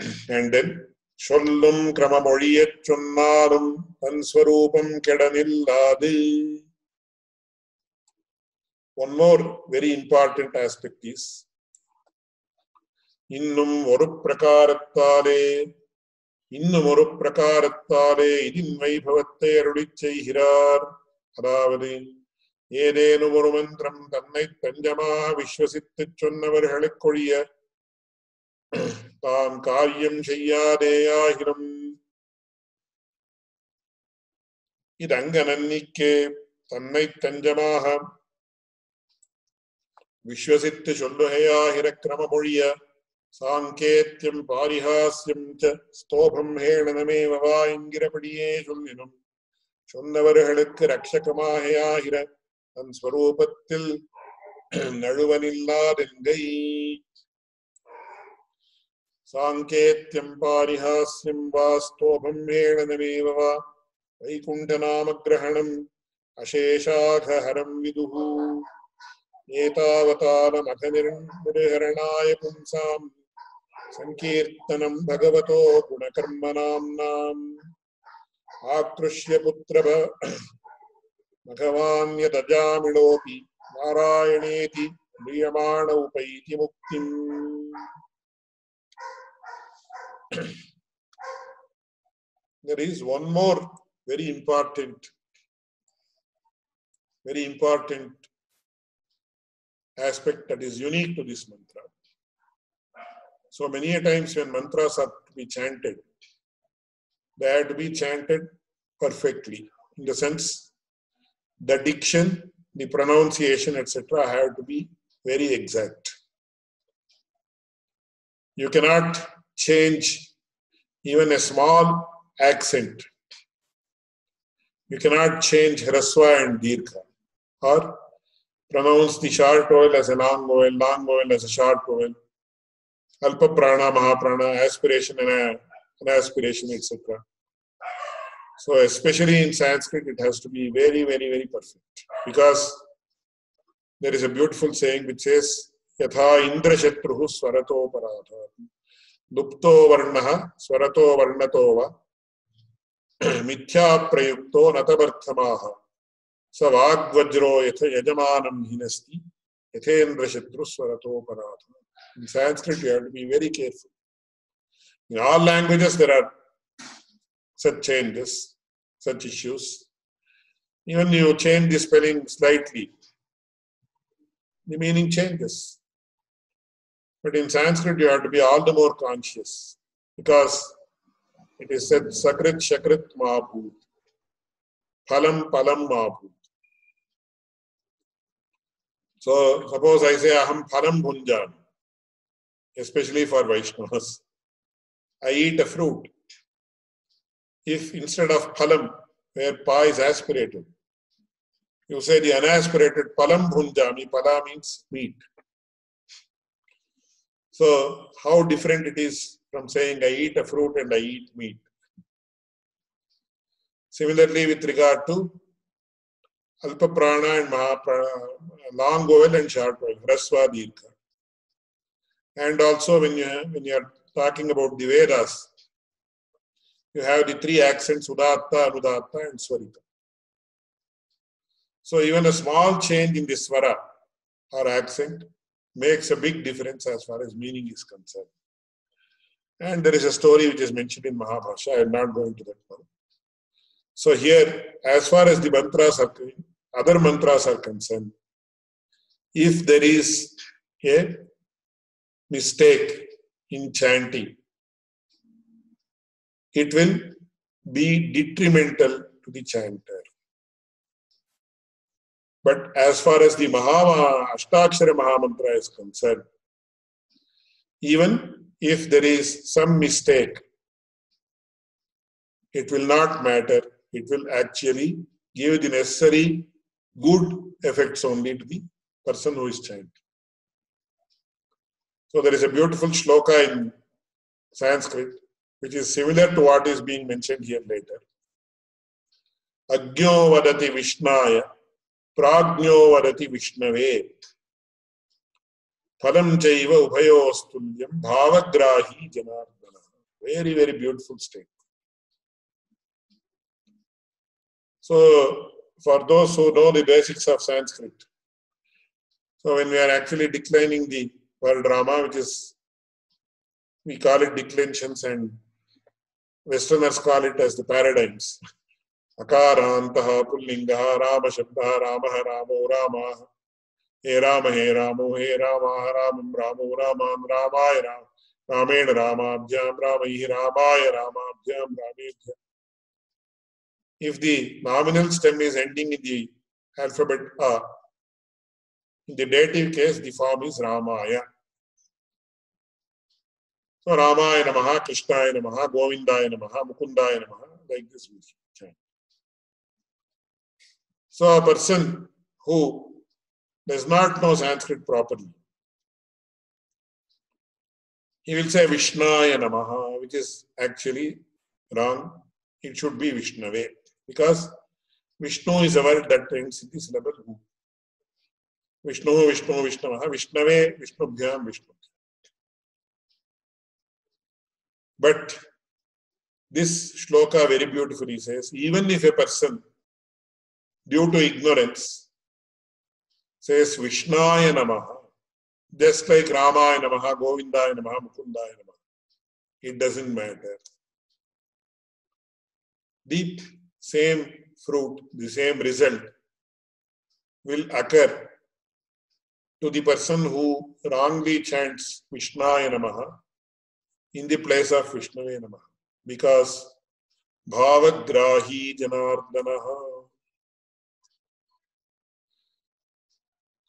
And then சொல்லும் கிரமமொழியச் சொன்னாலும் தன் ஸ்வரூபம் கெடனில்லாது One more very important aspect is இன்னும் ஒரு பிரகாரத்தாலே இன்னும் ஒரு பிரகாரத்தாலே இதின் வைபவத்தை அருளி செய்கிறார். அதாவது ஏதேனும் ஒரு மந்திரம் தன்னை தஞ்சமாக விஸ்வசித்து சொன்னவர்களுக்கொழிய தாம் காரியம் செய்யாதேயாகிலும் இதங்கனன்னிக்கே தன்னை தஞ்சமாக விஸ்வசித்து சொல்லுகையாகிற கிரமமொழிய சாங்கேத்தியம் பாரிஹாஸ்யம் ச ஸ்தோபம் ஹேளனமேவா என்கிறபடியே சொல்லினும் சொன்னவர்களுக்கு ரக்ஷகமாகையாகிற தன் ஸ்வரூபத்தில் நழுவனில்லாதெங்கை சாங்கேத்தியம் பாரிஹாஸ்யம் வா ஸ்தோபம் ஹேளனமேவ வா வைகுண்டநாமகிரகணம் அசேஷாகஹரம் விதுஹூ एतावतानमघनिर्हरणाय पुंसाम्। सङ्कीर्तनम् भगवतो गुणकर्मनाम्नाम्। आकृष्य पुत्र भगवान् यदजामिळोऽपि नारायणेति म्रियमाण उपैति मुक्तिम्। There is one more very important, very important aspect that is unique to this mantra. So many a times when mantras are to be chanted, they have to be chanted perfectly. In the sense, the diction, the pronunciation, etc., have to be very exact. You cannot change even a small accent. You cannot change hraswa and dirgha or pronounce the short vowel as a long vowel, long vowel as a short vowel. Alpa Prana, Mahaprana, aspiration and anaspiration, etc. So, especially in Sanskrit, it has to be very, very, very perfect because there is a beautiful saying which says, Yatha Indra Shatruhu Swarato Paratha. Dupto Varnaha Swarato Varnatova Mithya Prayukto Natabarthamaha स वाग्वज्रो यथ यजमानं हिनस्ति यथेन्द्र शत्रुस्वरतोपराध In Sanskrit, you have to be very careful. In all languages, there are such changes, such issues. Even you change the spelling slightly, the meaning changes. But in Sanskrit, you have to be all the more conscious because it is said Sakrit Shakrit Mahabhut. Phalam Palam Mahabhut. So suppose I say Aham Phalam Bhunjan, especially for Vaishnavas. I eat a fruit. If instead of Phalam, where Pa is aspirated, you say the unaspirated Palam Bhunjami, Pala means meat. So how different it is from saying I eat a fruit and I eat meat. Similarly, with regard to Alpa Prana and Mahaprana, long vowel and short vowel, Hrasva Dirgha. And also when you when you are talking about the Vedas, you have the three accents Udatta, Anudatta, and Swarita. So even a small change in the Swara or accent makes a big difference as far as meaning is concerned. And there is a story which is mentioned in Mahabhashya. I am not going to that now. So here, as far as the mantras are other mantras are concerned, if there is a mistake in chanting, it will be detrimental to the chanter. But as far as the Maha Ashtakshara Mahamantra is concerned, even if there is some mistake, it will not matter. It will actually give the necessary good effects only to the person who is chanting. So there is a beautiful shloka in Sanskrit which is similar to what is being mentioned here later. Agyo vadati Vishnaya, Pragnyo vadati Vishnave, Phalam chaiva ubhayostulyam bhavagrahi janardana. Very, very beautiful statement. So for those who know the basics of Sanskrit. So when we are actually declining the word Rama, which is, we call it declensions and Westerners call it as the paradigms. Akarantaha, Pullingaha, Rama Shabdaha, Ramaha, Ramo, Ramaha. He Rama, He Ramo, He Rama, Ramam, Ramo, Raman, Ramaya, Ram, Ramen, Ramabhyam, Ramaihi, Ramaya, Ramabhyam, Ramebhyam if the nominal stem is ending in the alphabet A, in the dative case, the form is Ramaya. So Ramaya Namaha, Krishnaya Namaha, Govindaya Namaha, Mukundaya Namaha, like this we chant. So a person who does not know Sanskrit properly, he will say Vishnaya Namaha, which is actually wrong. It should be Vishnave because Vishnu is a word that in the syllable Hu. Vishnu, Vishnu, Vishnavaha, Vishnave, Vishnubhyam, Vishnu. But this shloka very beautifully says, even if a person, due to ignorance, says Vishnaya Namaha, just like Ramaya Namaha, Govindaya Namaha, Mukundaya Namaha, it doesn't matter. Deep same fruit, the same result will occur to the person who wrongly chants Vishnaya Namaha in the place of Vishnave Namaha because Bhavagrahi Janardanaha.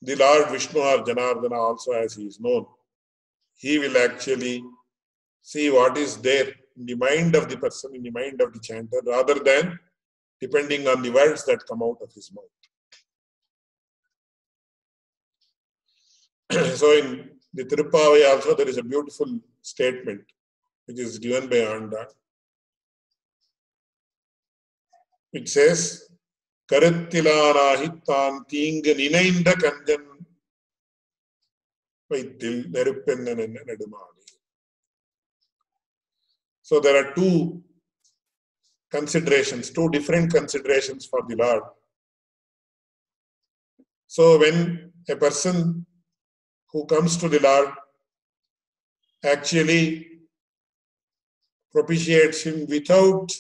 The Lord Vishnu or Janardana also as he is known, he will actually see what is there in the mind of the person, in the mind of the chanter rather than depending on the words that come out of his mouth. so in the Tirupavai also there is a beautiful statement which is given by Anda. It says, கருத்திலாராகித்தான் தீங்கு நினைந்த கஞ்சன் வைத்தில் நெருப்பென்ன நெடுமாடி So there are two considerations, two different considerations for the Lord. So when a person who comes to the Lord actually propitiates him without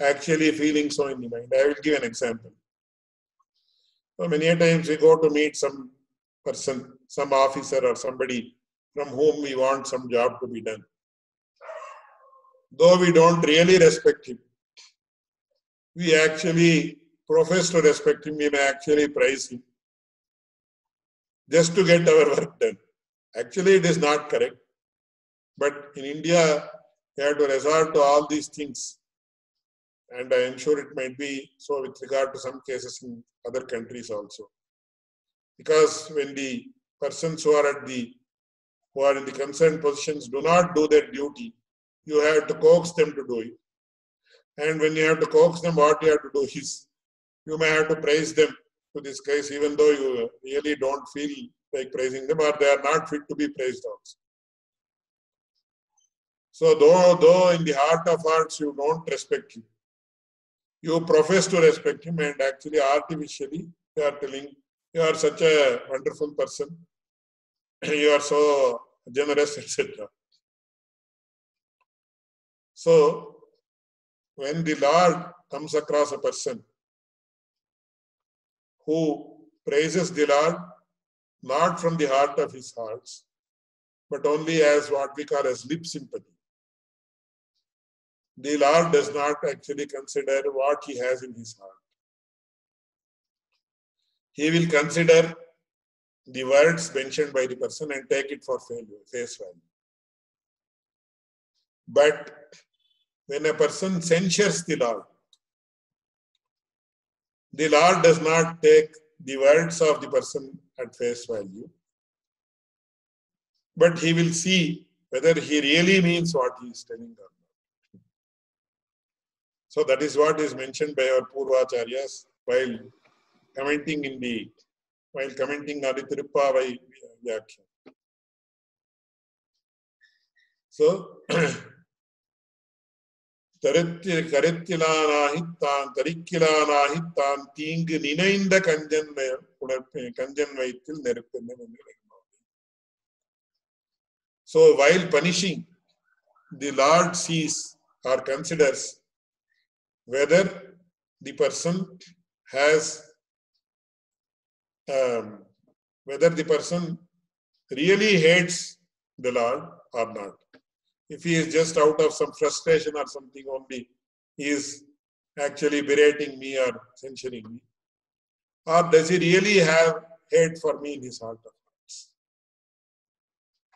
actually feeling so in the mind. I will give an example. So many times we go to meet some person, some officer or somebody from whom we want some job to be done. Though we don't really respect him, we actually profess to respect him, we may actually praise him just to get our work done. Actually, it is not correct. But in India, we have to resort to all these things. And I am sure it might be so with regard to some cases in other countries also. Because when the persons who are at the who are in the concerned positions do not do their duty, you have to coax them to do it. And when you have to coax them, what you have to do is you may have to praise them to this case, even though you really don't feel like praising them, or they are not fit to be praised also. So though though in the heart of hearts you don't respect him, you profess to respect him, and actually artificially you are telling you are such a wonderful person, you are so generous, etc. So when the Lord comes across a person who praises the Lord not from the heart of his hearts, but only as what we call as lip sympathy. The Lord does not actually consider what he has in his heart. He will consider the words mentioned by the person and take it for face value. But when a person censures the Lord, the Lord does not take the words of the person at face value, but he will see whether he really means what he is telling or not. So that is what is mentioned by our Purvacharyas while commenting in the while commenting on the Tirupavai Vyakhya. So தருத்தி கருத்திலானாகித்தான் தரிக்கிலானாகித்தான் தீங்கு நினைந்த கஞ்சன் உணர்ப்பு கஞ்சன் வயிற்றில் நெருப்பெண்ணம் என்று So while punishing, the Lord sees or considers whether the person has um, whether the person really hates the Lord or not if he is just out of some frustration or something only, he is actually berating me or censuring me? Or does he really have hate for me in his heart of hearts?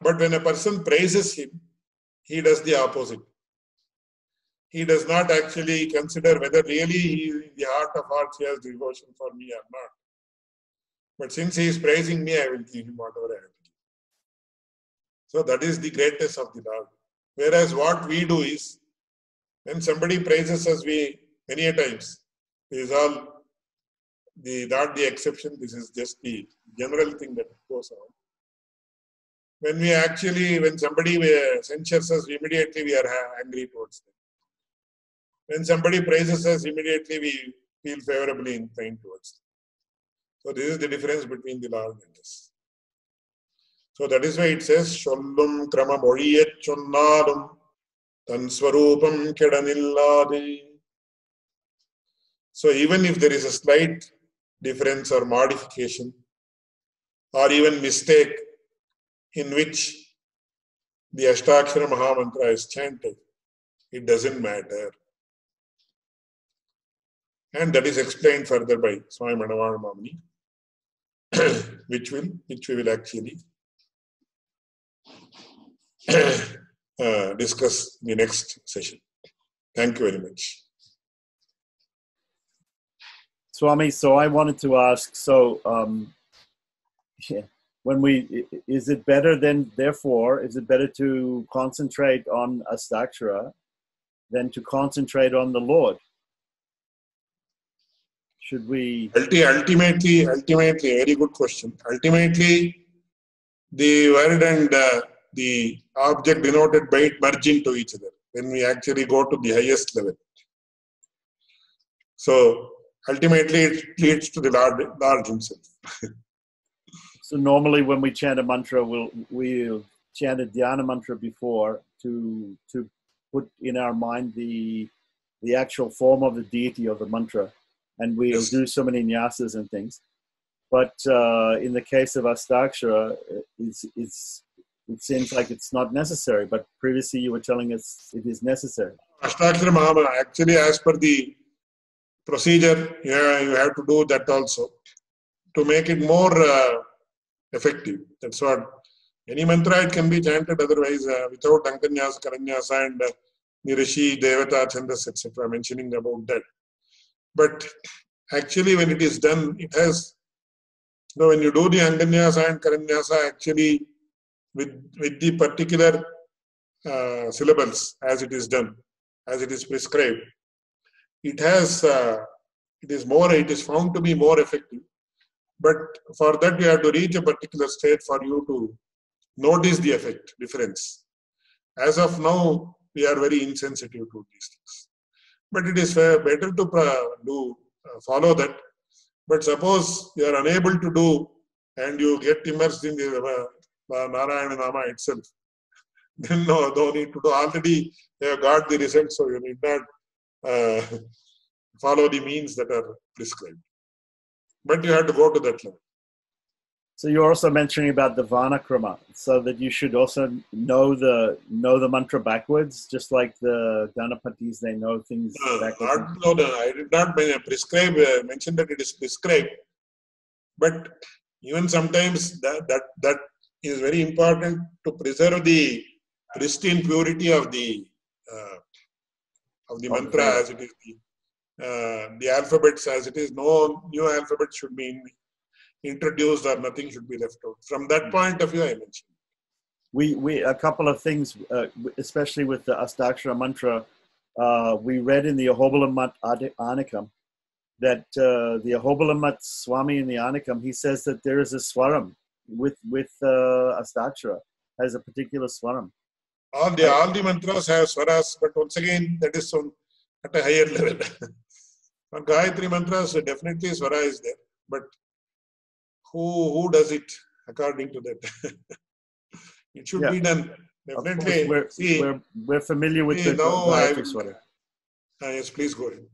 But when a person praises him, he does the opposite. He does not actually consider whether really he, in the heart of hearts he has devotion for me or not. But since he is praising me, I will give him whatever I have to give. So that is the greatness of the Lord. Whereas what we do is, when somebody praises us, we many a times, is all the not the exception, this is just the general thing that goes on. When we actually, when somebody uh, censures us, immediately we are angry towards them. When somebody praises us, immediately we feel favorably inclined towards them. So this is the difference between the Lord and us. So that is why it says, Shollum krama mozhiyet chonnalum tan swarupam kedanillade. So even if there is a slight difference or modification or even mistake in which the Ashtakshara Mahamantra is chanted, it doesn't matter. And that is explained further by Swami Manavala Mamuni, which will which we will actually uh, discuss in the next session. Thank you very much. Swami, so I wanted to ask, so um, yeah, when we is it better then therefore is it better to concentrate on Ashtakshara than to concentrate on the Lord? Should we Ulti- Ultimately, ultimately, very good question. Ultimately, the word and uh, the object denoted by it merge into each other when we actually go to the highest level. So ultimately, it leads to the Lord, Lord Himself. So normally, when we chant a mantra, we'll we'll chant a dhyana mantra before to to put in our mind the the actual form of the deity of the mantra, and we'll Yes. do so many nyasas and things. But uh, in the case of Ashtakshara, it's, it's it seems like it's not necessary. But previously, you were telling us it is necessary. Ashtakshara Mahama, actually, as per the procedure, yeah, you have to do that also to make it more uh, effective. That's what any mantra it can be chanted otherwise uh, without Anganyasa, Karanyasa, and uh, the Rishi, Devata, Chandas, etc. mentioning about that. But actually, when it is done, it has. You know, when you do the Anganyasa and Karanyasa, actually, with with the particular uh, syllables as it is done, as it is prescribed, it has uh, it is more it is found to be more effective. But for that, you have to reach a particular state for you to notice the effect difference. As of now, we are very insensitive to these things. But it is better to uh, do uh, follow that. But suppose you are unable to do and you get immersed in the uh, Narayana Nama itself, then no, no need to do. Already you have got the result, so you need not uh, follow the means that are prescribed. But you have to go to that level. So you're also mentioning about the Vanakrama, so that you should also know the know the mantra backwards, just like the Ghanapatis, they know things Uh, backwards. not, no, no, I did not prescribe, uh, mention that it is prescribed. But even sometimes that, that, that is very important to preserve the pristine purity of the uh, of the mantra as it is. The, uh, the alphabets as it is, no new alphabet should be introduced or nothing should be left out. From that point of view, I mentioned. we we a couple of things, uh, especially with the Ashtakshara mantra, uh, we read in the Ahobalamat Anikam that uh, the Ahobalamat Swami in the Anikam he says that there is a swaram with with uh, Ashtakshara has a particular swaram. All the all the mantras have swaras, but once again, that is on at a higher level. For Gayatri mantras, definitely swara is there, but who who does it according to that? it should Yeah. be done. Of course, Definitely. we're, See, we're we're familiar with see, the now Gayatri I'm- swaram. uh, yes, please go ahead.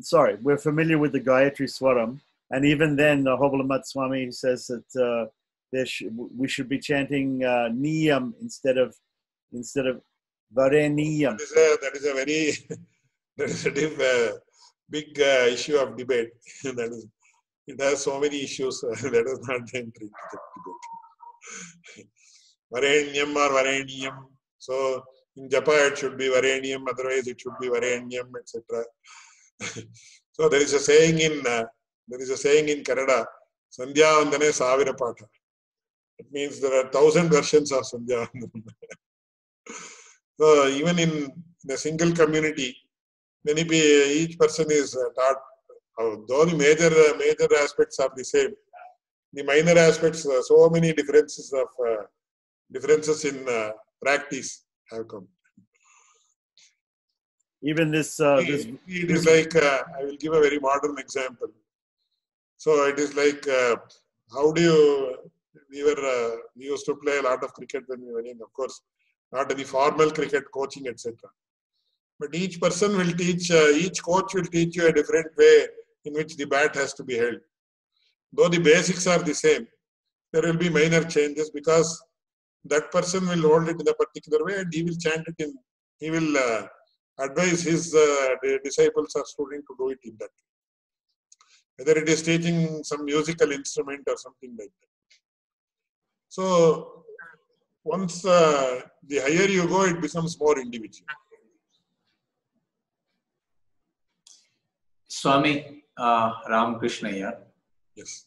sorry, we're familiar with the Gayatri Swaram, and even then, the Hobalamat Swami says that uh, there sh- we should be chanting uh, Niyam instead of instead of Vareniyam. That is a, that is a very that is a diff, uh, big uh, issue of debate. that is, it has so many issues. Let us not enter into that debate. Varenyam or Vareniyam. So in Japa it should be Vareniyam, otherwise it should be Varenyam, etc. so there is a saying in uh, there is a saying in Kannada, Sandhya Vandane Savira Patha. It means there are thousand versions of Sandhya So even in, in a single community, many each person is uh, taught. Though the major uh, major aspects are the same, the minor aspects, uh, so many differences of uh, differences in uh, practice have come. Even this, uh, this it it is like uh, I will give a very modern example. So it is like uh, how do you? We were uh, we used to play a lot of cricket when we were in, of course, not any formal cricket coaching, etc. But each person will teach. Uh, each coach will teach you a different way in which the bat has to be held. Though the basics are the same, there will be minor changes because that person will hold it in a particular way and he will chant it in. He will. Uh, advise his uh, disciples or student to do it in that way. Whether it is teaching some musical instrument or something like that. So once uh, the higher you go, it becomes more individual. Swami uh, Ramakrishna here. Yes.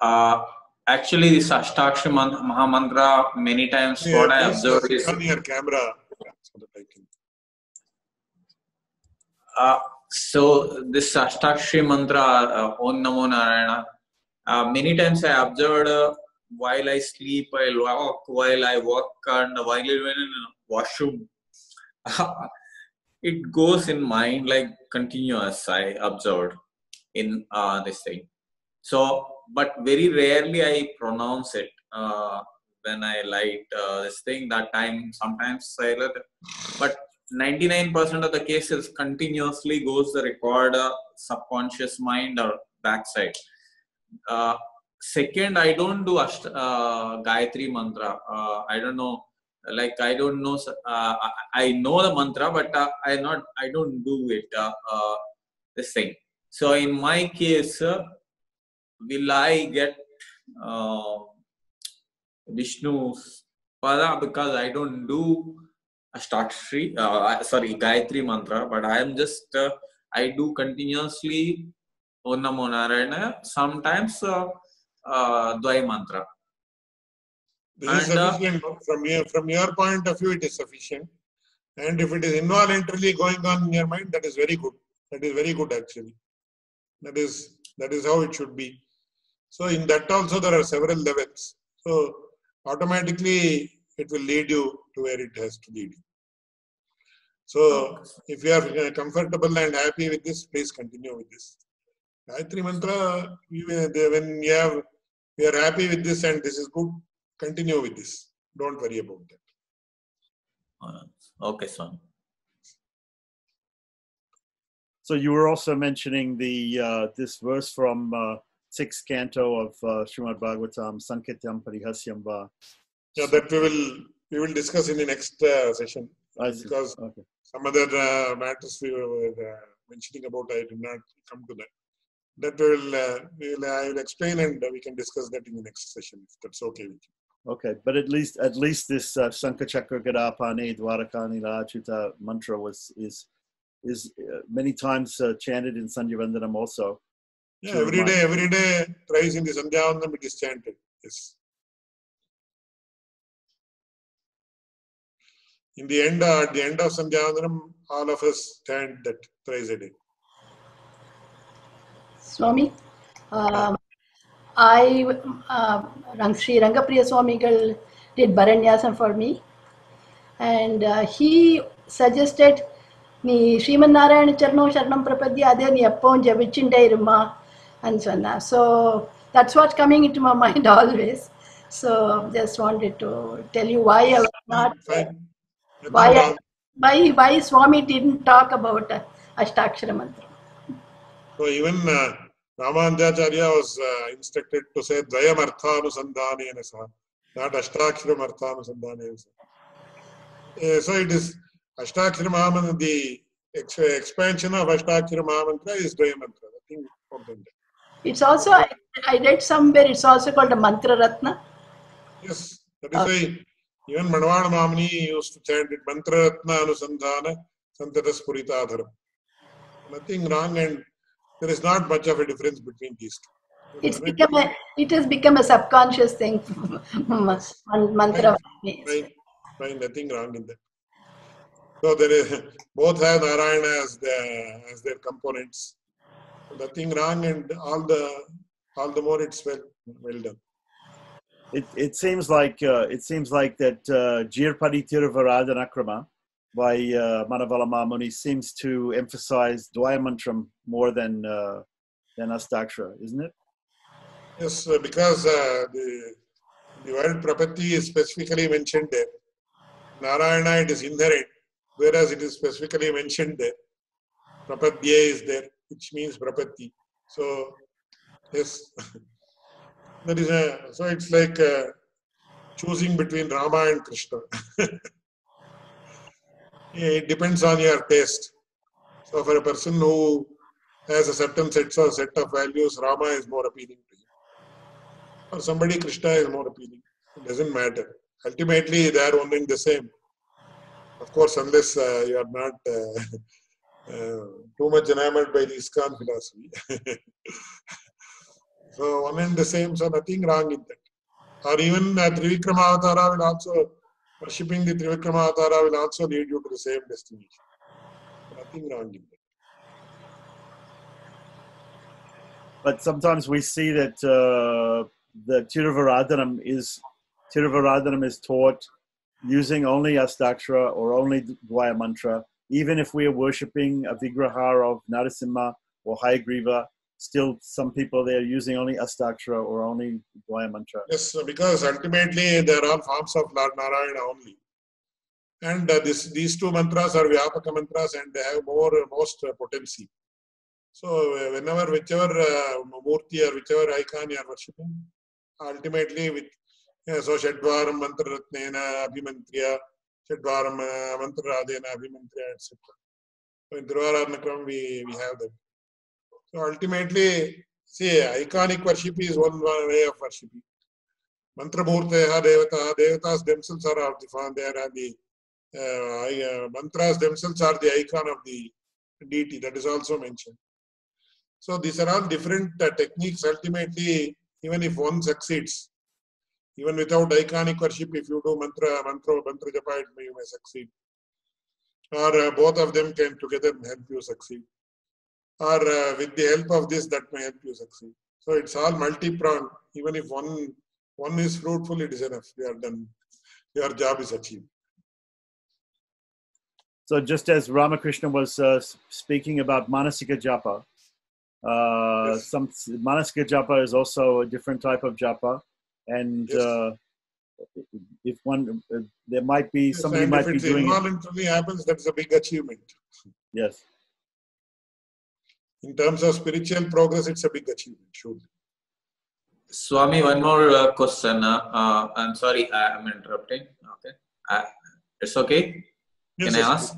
Uh, actually this Ashtakshri man- Mahamantra many times what I observed is on your camera so that I can. Uh, so this Ashtakshri mantra, uh, Om Namo Narayana, uh, many times I observed uh, while I sleep, I walk, while I walk, and while even in washroom, it goes in mind like continuous. I observed in uh, this thing. So, but very rarely I pronounce it uh, when I light uh, this thing. That time, sometimes I let it, but 99% of the cases continuously goes the record subconscious mind or backside uh, second i don't do asht- uh, gayatri mantra. Uh, i don't know like i don't know uh, I, know the mantra but uh, i not i don't do it uh, uh, this thing so in my case uh, will i get uh, vishnu's pada? Because i don't do Ashtakshri, uh, sorry, Gayatri mantra, but I am just, uh, I do continuously Om Namo Narayana, sometimes uh, uh, mantra. This is And, uh, sufficient from your from your point of view. It is sufficient, and if it is involuntarily going on in your mind, that is very good. That is very good actually. That is that is how it should be. So in that also there are several levels. So automatically it will lead you to where it has to lead you. So if you are uh, comfortable and happy with this, please continue with this. Gayatri mantra, you, uh, the- when you have, you are happy with this and this is good, continue with this. Don't worry about that. Uh, okay, son. So you were also mentioning the uh, this verse from uh, sixth canto of uh, Srimad Bhagavatam, Sanketyam Parihasyam Va. Yeah, that we will we will discuss in the next uh, session I because Okay. some other uh, matters we were uh, mentioning about. I did not come to that. That will, uh, we will I will explain and we can discuss that in the next session if that's okay with you. Okay, but at least at least this uh, Sankachakra Gadapane Dwarakani Rachuta mantra was is is uh, many times uh, chanted in Sandhyavandanam also. Yeah, every day, every day, thrice in the Sandhyavandanam it is chanted. Yes. In the end, uh, at the end of Sandhyavandanam, all of us chant that thrice a day. Swami. Uh, I, uh, Sri Rangapriya Swami did Bharanyasam for me. And uh, he suggested, Ni Shriman Narayan Charno Sharnam Prapadi Adhya Ni Appon Javichinde Irma and so So that's what's coming into my mind always. So just wanted to tell you why I was not, why, why, Swami didn't talk about uh, So even uh, uh, Ramanujacharya was uh, instructed to say Dvayam Arthanusandhanena Saha, not Ashtaksharam Arthanusandhanena Saha. Uh, so it is Ashtakshara Mahamantra, the ex- expansion of Ashtakshara Mahamantra is Dvaya Mantra. Nothing more than that. It's also, I, I read somewhere, it's also called a mantra ratna. Yes, that is why even Manavana Mamani used to chant it Mantra Ratna Anusandhana Santata Spuritadharam. Nothing wrong and there is not much of a difference between these two. It's become a, it has become a subconscious thing, man- mantra. for me. Fine, fine, nothing wrong in that. So there is both have Narayana as the as their components. Nothing wrong and all the all the more it's well well done. It it seems like uh, it seems like that uh, Jirpadi Tiruvaradanakhrama by uh, Manavala Mamuni seems to emphasize Dvaya mantram more than uh, than Ashtakshara, isn't it? Yes, uh, because uh, the the word prapatti is specifically mentioned there. Narayana it is inherent, whereas it is specifically mentioned there. Prapadya is there, which means prapatti. So yes, that is a so it's like uh, choosing between Rama and Krishna. it depends on your taste. So for a person who has a certain set of set of values, Rama is more appealing to him. For somebody, Krishna is more appealing. It doesn't matter. Ultimately, they are and the same. Of course, unless uh, you are not uh, uh, too much enamored by the ISKCON philosophy. so one and the same, so nothing wrong in that. or even uh, Trivikrama Avatara will also, worshipping the Trivikrama Avatara will also lead you to the same destination. Nothing wrong in that. But sometimes we see that uh, the Tiruvaradanam is Tiruvaradanam is taught using only Ashtakshara or only Dvaya mantra, even if we are worshipping a Vigraha of Narasimha or Hayagriva. Still, some people they are using only Ashtakshara or only Dvaya mantra. Yes, because ultimately there are forms of Lord Narayana only. And uh, this, these two mantras are Vyapaka mantras and they have more most uh, potency. So uh, whenever, whichever uh, murti or whichever icon you are worshipping, ultimately with uh, so Shadvaram mantra ratnena abhimantriya, Shadvaram uh, mantra ratnena abhimantriya, etc. So in Dhruvaranakram we, we have that. So ultimately, see, iconic worship is one way of worshiping. Mantramurteha devata, devatas themselves are the they are the uh, uh, mantras themselves are the icon of the deity, that is also mentioned. So these are all different uh, techniques. Ultimately, even if one succeeds, even without iconic worship, if you do mantra, mantra, mantra japa, you may succeed. Or uh, both of them can together help you succeed. Or uh, with the help of this, that may help you succeed. So it's all multi-pronged. Even if one one is fruitful, it is enough. You are done. Your job is achieved. So just as Ramakrishna was uh, speaking about Manasika Japa, uh, Yes. some Manasika Japa is also a different type of japa, and Yes. uh, if one uh, there might be Yes, somebody might if be it doing it. involuntarily happens, that's a big achievement. Yes. In terms of spiritual progress, it's a big achievement, surely. Swami, one more uh, question. Uh, uh, I'm sorry, I am interrupting. Okay, uh, it's okay. Yes, Can I ask?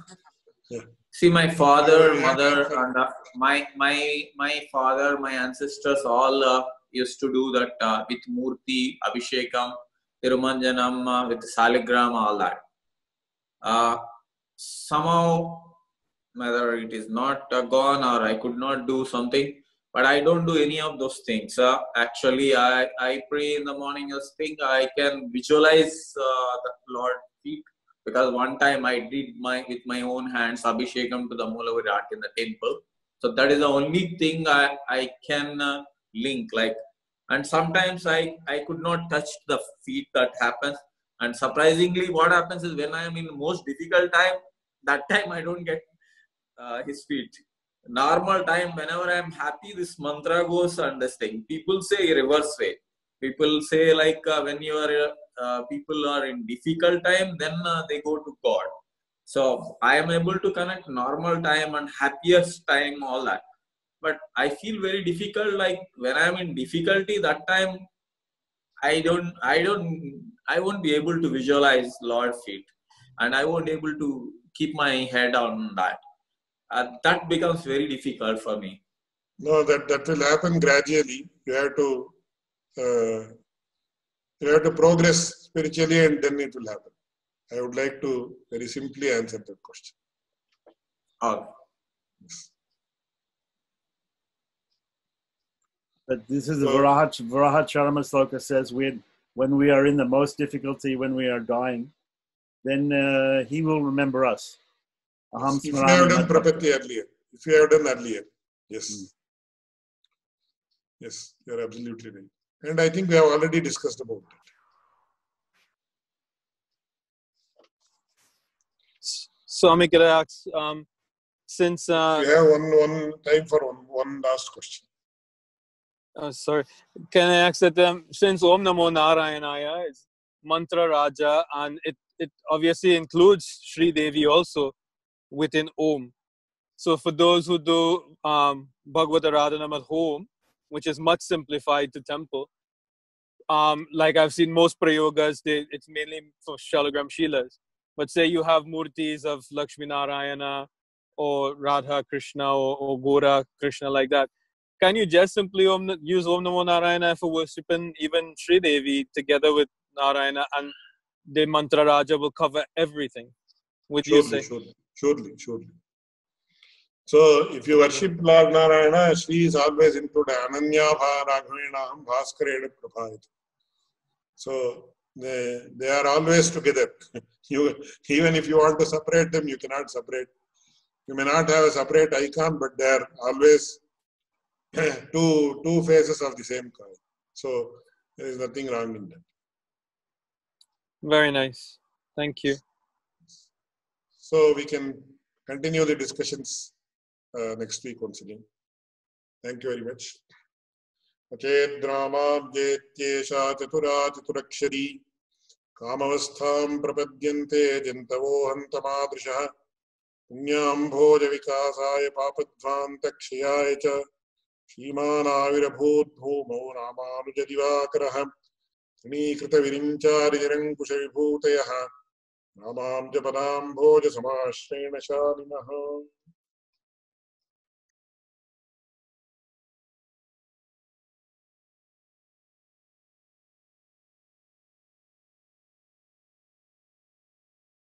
Yeah. See, my father, mother, and uh, my my my father, my ancestors all uh, used to do that uh, with Murti, Abhishekam, Tirumanjanam, with Saligram, all that. Uh, somehow, whether it is not gone or I could not do something, but I don't do any of those things. Uh, actually, I, I pray in the morning. I think I can visualize uh, the Lord feet because one time I did my with my own hands Abhishekam to the Moola Virat in the temple. So that is the only thing I, I can uh, link like and sometimes I, I could not touch the feet that happens and surprisingly what happens is when I am in the most difficult time that time I don't get uh, his feet. Normal time whenever I am happy this mantra goes and this thing. People say reverse way. People say like uh, when you are uh, people are in difficult time then uh, they go to god. So i am able to connect normal time and happiest time all that. But i feel very difficult like when i'm in difficulty that time i don't i don't i won't be able to visualize lord feet. And i won't able to keep my head on that uh, that becomes very difficult for me No, that, that will happen gradually. You have to uh, you have to progress spiritually and then it will happen. I would like to very simply answer that question. oh, But this is the So- Varaha, Varaha Charama Sloka says when, when we are in the most difficulty, when we are dying, then uh, he will remember us. Aham If you have done mata. prapatti earlier, if you have done earlier, yes. Yes, you are absolutely right. And I think we have already discussed about that. Swami, could I ask, um, since, uh, We have one one time for one, one last question. oh, sorry, can I ask that um, since Om Namo Narayanaya is Mantra Raja and it, it obviously includes Sri Devi also within Om. So for those who do um, Bhagavad Radhanam at home, which is much simplified to temple, um, like I've seen most prayogas, they, it's mainly for Shalagram Shilas. But say you have murtis of Lakshmi Narayana or Radha Krishna or, or Gora Krishna like that. Can you just simply om, use Om Namo Narayana for worshipping even Sri Devi together with Narayana and the Mantra Raja will cover everything? Would you say? Surely, surely. So if you worship Lord Narayana, Sri is always included. Ananya bha raghavinaham bhaskarena prabhayat. So they, they are always together. you, even if you want to separate them, you cannot separate. You may not have a separate icon, but they are always two, two faces of the same coin. So there is nothing wrong in that. Very nice. Thank you. So we can continue the discussions uh, next week once again. Thank you very much. अचेद्रामाब्जेत्येषा चतुरा चतुरक्षरी कामवस्थां प्रपद्यन्ते जन्तवो हन्तमादृशः पुण्याम्भोजविकासाय पापध्वान्तक्षयाय च श्रीमानाविरभूद्भूमौ रामानुजदिवाकरः तृणीकृतविरिञ्चारिनिरङ्कुशविभूतयः नमां जपदां भोजसमाश्रेण शालिनः